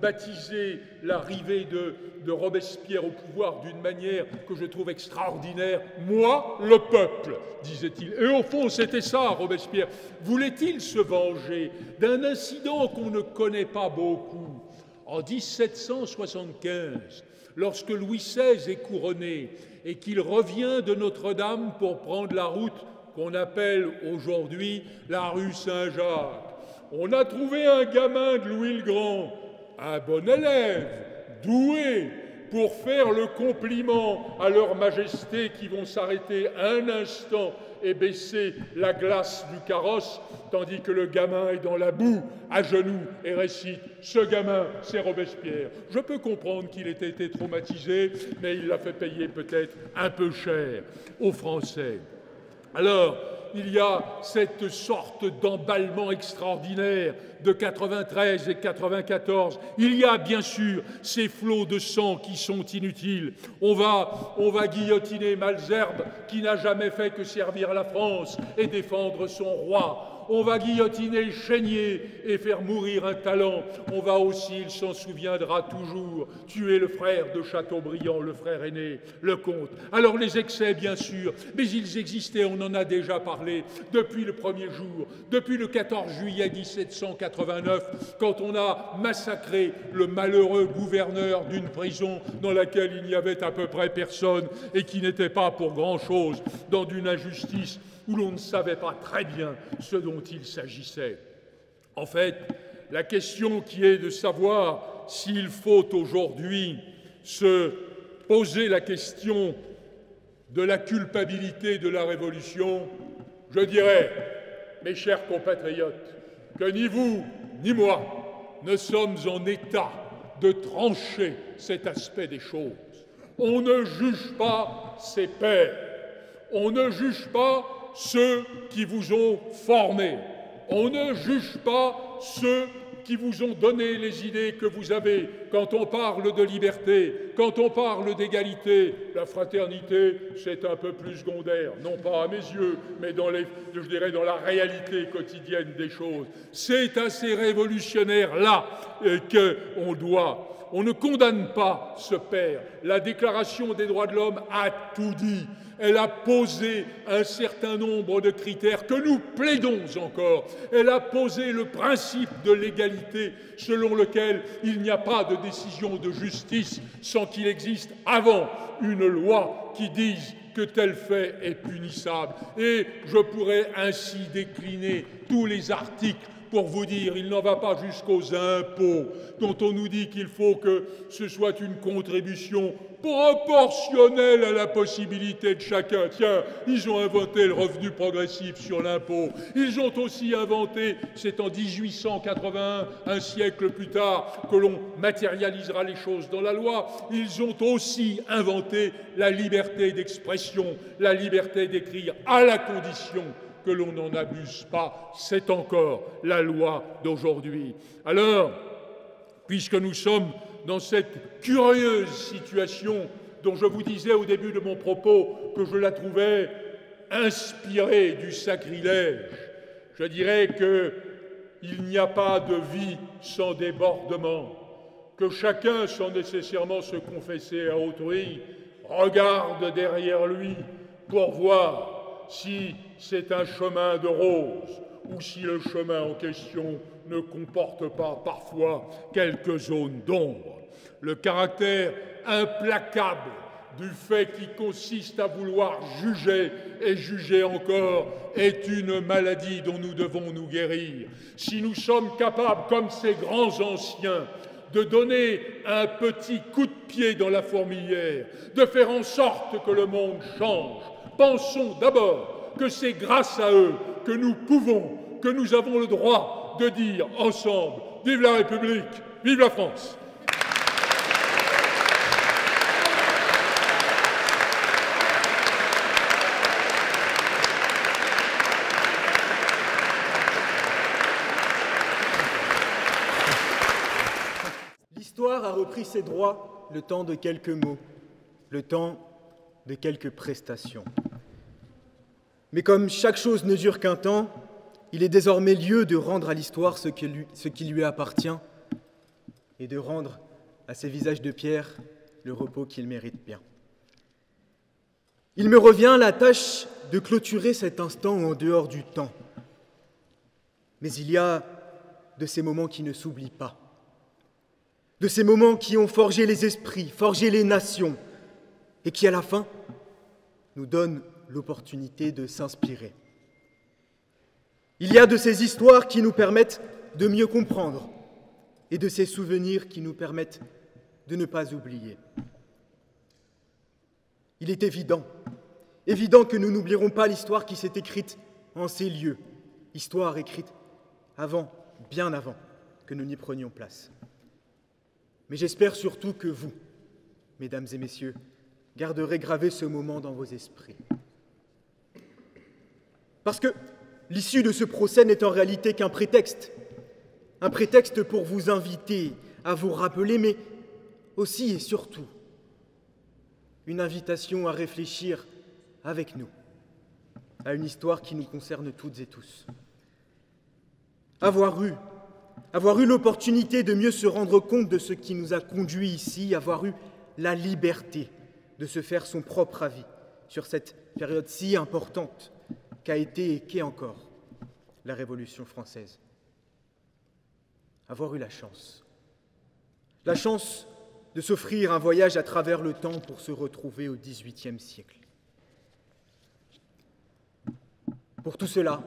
S8: baptisé l'arrivée de, de Robespierre au pouvoir d'une manière que je trouve extraordinaire. Moi, le peuple, disait-il. Et au fond, c'était ça, Robespierre. Voulait-il se venger d'un incident qu'on ne connaît pas beaucoup? En 1775, lorsque Louis XVI est couronné et qu'il revient de Notre-Dame pour prendre la route qu'on appelle aujourd'hui la rue Saint-Jacques, on a trouvé un gamin de Louis le Grand, un bon élève, doué, pour faire le compliment à leur majesté qui vont s'arrêter un instant et baisser la glace du carrosse, tandis que le gamin est dans la boue, à genoux, et récite Ce gamin, c'est Robespierre. Je peux comprendre qu'il ait été traumatisé, mais il l'a fait payer peut-être un peu cher aux Français. Alors, il y a cette sorte d'emballement extraordinaire de 93 et 94. Il y a bien sûr ces flots de sang qui sont inutiles. On va, on va guillotiner Malzerbe qui n'a jamais fait que servir la France et défendre son roi on va guillotiner Chénier et faire mourir un talent. On va aussi, il s'en souviendra toujours, tuer le frère de Chateaubriand, le frère aîné, le comte. Alors les excès, bien sûr, mais ils existaient, on en a déjà parlé, depuis le premier jour, depuis le 14 juillet 1789, quand on a massacré le malheureux gouverneur d'une prison dans laquelle il n'y avait à peu près personne et qui n'était pas pour grand-chose, dans une injustice où l'on ne savait pas très bien ce dont il s'agissait. En fait, la question qui est de savoir s'il faut aujourd'hui se poser la question de la culpabilité de la Révolution, je dirais, mes chers compatriotes, que ni vous ni moi ne sommes en état de trancher cet aspect des choses. On ne juge pas ses pères, on ne juge pas ceux qui vous ont formé. On ne juge pas ceux qui vous ont donné les idées que vous avez quand on parle de liberté, quand on parle d'égalité. La fraternité, c'est un peu plus secondaire, non pas à mes yeux, mais dans les, je dirais dans la réalité quotidienne des choses. C'est à ces révolutionnaires-là euh, qu'on doit on ne condamne pas ce père. La Déclaration des droits de l'homme a tout dit. Elle a posé un certain nombre de critères que nous plaidons encore. Elle a posé le principe de l'égalité selon lequel il n'y a pas de décision de justice sans qu'il existe avant une loi qui dise que tel fait est punissable. Et je pourrais ainsi décliner tous les articles pour vous dire, il n'en va pas jusqu'aux impôts, dont on nous dit qu'il faut que ce soit une contribution proportionnelle à la possibilité de chacun. Tiens, ils ont inventé le revenu progressif sur l'impôt. Ils ont aussi inventé, c'est en 1881, un siècle plus tard, que l'on matérialisera les choses dans la loi, ils ont aussi inventé la liberté d'expression, la liberté d'écrire, à la condition que l'on n'en abuse pas. C'est encore la loi d'aujourd'hui. Alors, puisque nous sommes dans cette curieuse situation dont je vous disais au début de mon propos que je la trouvais inspirée du sacrilège, je dirais que il n'y a pas de vie sans débordement, que chacun, sans nécessairement se confesser à autrui, regarde derrière lui pour voir si c'est un chemin de rose, ou si le chemin en question ne comporte pas parfois quelques zones d'ombre. Le caractère implacable du fait qui consiste à vouloir juger et juger encore est une maladie dont nous devons nous guérir. Si nous sommes capables, comme ces grands anciens, de donner un petit coup de pied dans la fourmilière, de faire en sorte que le monde change, pensons d'abord que c'est grâce à eux que nous pouvons, que nous avons le droit de dire ensemble Vive la République, vive la France
S9: L'histoire a repris ses droits le temps de quelques mots, le temps de quelques prestations. Mais comme chaque chose ne dure qu'un temps, il est désormais lieu de rendre à l'histoire ce, qui lui appartient et de rendre à ces visages de pierre le repos qu'ils méritent bien. Il me revient la tâche de clôturer cet instant en dehors du temps. Mais il y a de ces moments qui ne s'oublient pas, de ces moments qui ont forgé les esprits, forgé les nations, et qui à la fin nous donnent l'opportunité de s'inspirer. Il y a de ces histoires qui nous permettent de mieux comprendre et de ces souvenirs qui nous permettent de ne pas oublier. Il est évident, évident que nous n'oublierons pas l'histoire qui s'est écrite en ces lieux, histoire écrite avant, bien avant que nous n'y prenions place. Mais j'espère surtout que vous, mesdames et messieurs, garderez gravé ce moment dans vos esprits. Parce que l'issue de ce procès n'est en réalité qu'un prétexte. Un prétexte pour vous inviter à vous rappeler, mais aussi et surtout une invitation à réfléchir avec nous à une histoire qui nous concerne toutes et tous. Avoir eu, avoir eu l'opportunité de mieux se rendre compte de ce qui nous a conduits ici, avoir eu la liberté de se faire son propre avis sur cette période si importante qu'a été et qu'est encore la Révolution française. Avoir eu la chance. La chance de s'offrir un voyage à travers le temps pour se retrouver au XVIIIe siècle. Pour tout cela,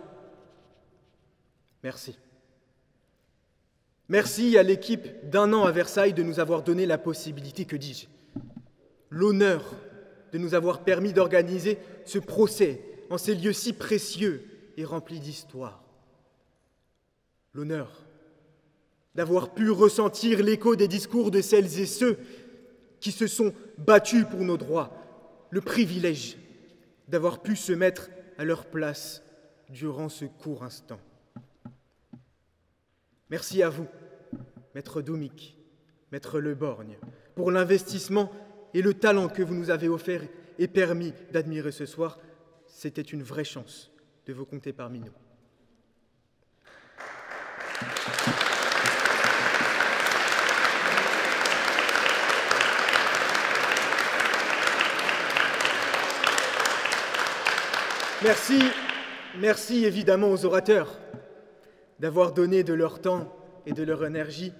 S9: merci. Merci à l'équipe d'un an à Versailles de nous avoir donné la possibilité, que dis-je, l'honneur de nous avoir permis d'organiser ce procès en ces lieux si précieux et remplis d'histoire. L'honneur d'avoir pu ressentir l'écho des discours de celles et ceux qui se sont battus pour nos droits, le privilège d'avoir pu se mettre à leur place durant ce court instant. Merci à vous Maître Doumic, Maître Leborgne, pour l'investissement et le talent que vous nous avez offert et permis d'admirer ce soir. C'était une vraie chance de vous compter parmi nous. Merci, merci évidemment aux orateurs d'avoir donné de leur temps et de leur énergie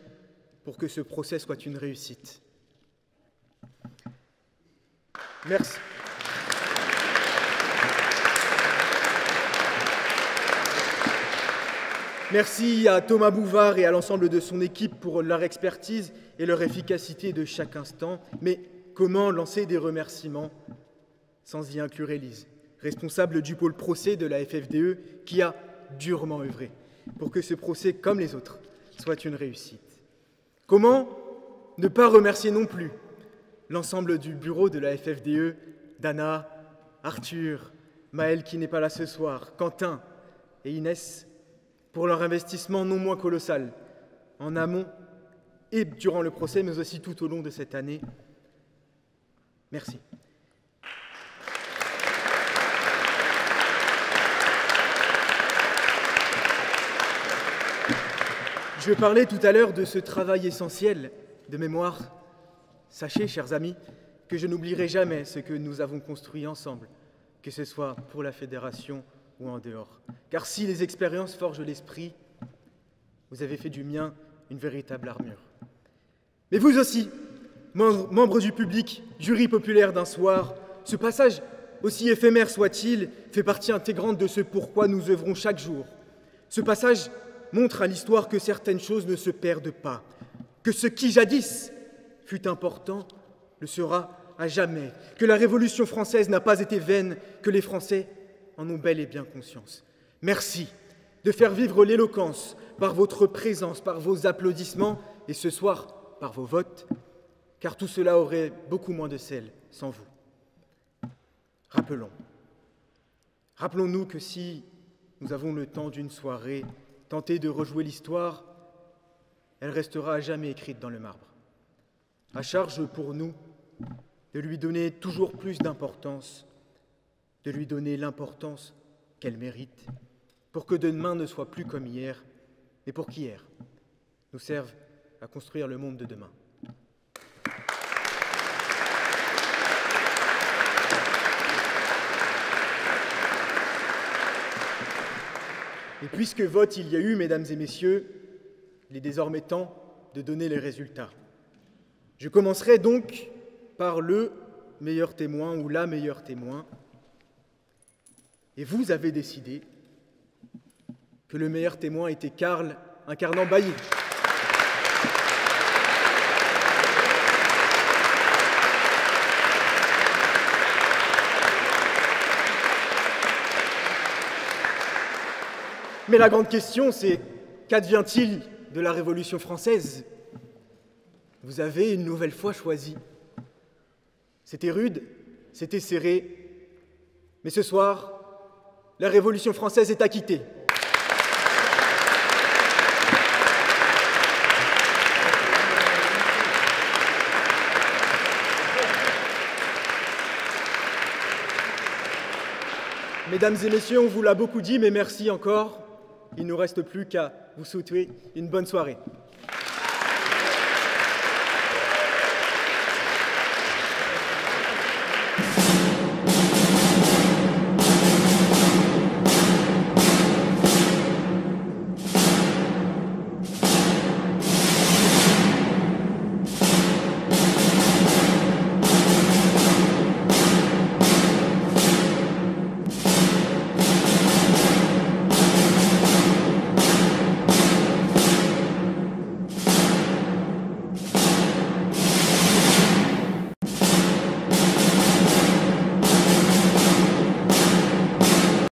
S9: pour que ce procès soit une réussite. Merci. Merci à Thomas Bouvard et à l'ensemble de son équipe pour leur expertise et leur efficacité de chaque instant. Mais comment lancer des remerciements sans y inclure Élise, responsable du pôle procès de la FFDE, qui a durement œuvré pour que ce procès, comme les autres, soit une réussite? Comment ne pas remercier non plus l'ensemble du bureau de la FFDE, Dana, Arthur, Maël qui n'est pas là ce soir, Quentin et Inès pour leur investissement non moins colossal en amont et durant le procès, mais aussi tout au long de cette année. Merci. Je parler tout à l'heure de ce travail essentiel de mémoire. Sachez, chers amis, que je n'oublierai jamais ce que nous avons construit ensemble, que ce soit pour la Fédération ou en dehors. Car si les expériences forgent l'esprit, vous avez fait du mien une véritable armure. Mais vous aussi, membres du public, jury populaire d'un soir, ce passage, aussi éphémère soit-il, fait partie intégrante de ce pourquoi nous œuvrons chaque jour. Ce passage montre à l'histoire que certaines choses ne se perdent pas, que ce qui jadis fut important le sera à jamais, que la Révolution française n'a pas été vaine, que les Français en ont bel et bien conscience. Merci de faire vivre l'éloquence par votre présence, par vos applaudissements et ce soir par vos votes, car tout cela aurait beaucoup moins de sel sans vous. Rappelons, rappelons-nous que si nous avons le temps d'une soirée, tenter de rejouer l'histoire, elle restera à jamais écrite dans le marbre. À charge pour nous de lui donner toujours plus d'importance de lui donner l'importance qu'elle mérite, pour que demain ne soit plus comme hier, mais pour qu'hier nous serve à construire le monde de demain. Et puisque vote il y a eu, mesdames et messieurs, il est désormais temps de donner les résultats. Je commencerai donc par le meilleur témoin ou la meilleure témoin, et vous avez décidé que le meilleur témoin était Karl incarnant Bailly. Mais la grande question, c'est qu'advient-il de la Révolution française? Vous avez une nouvelle fois choisi. C'était rude, c'était serré, mais ce soir, la Révolution française est acquittée. Mesdames et messieurs, on vous l'a beaucoup dit, mais merci encore. Il ne nous reste plus qu'à vous souhaiter une bonne soirée.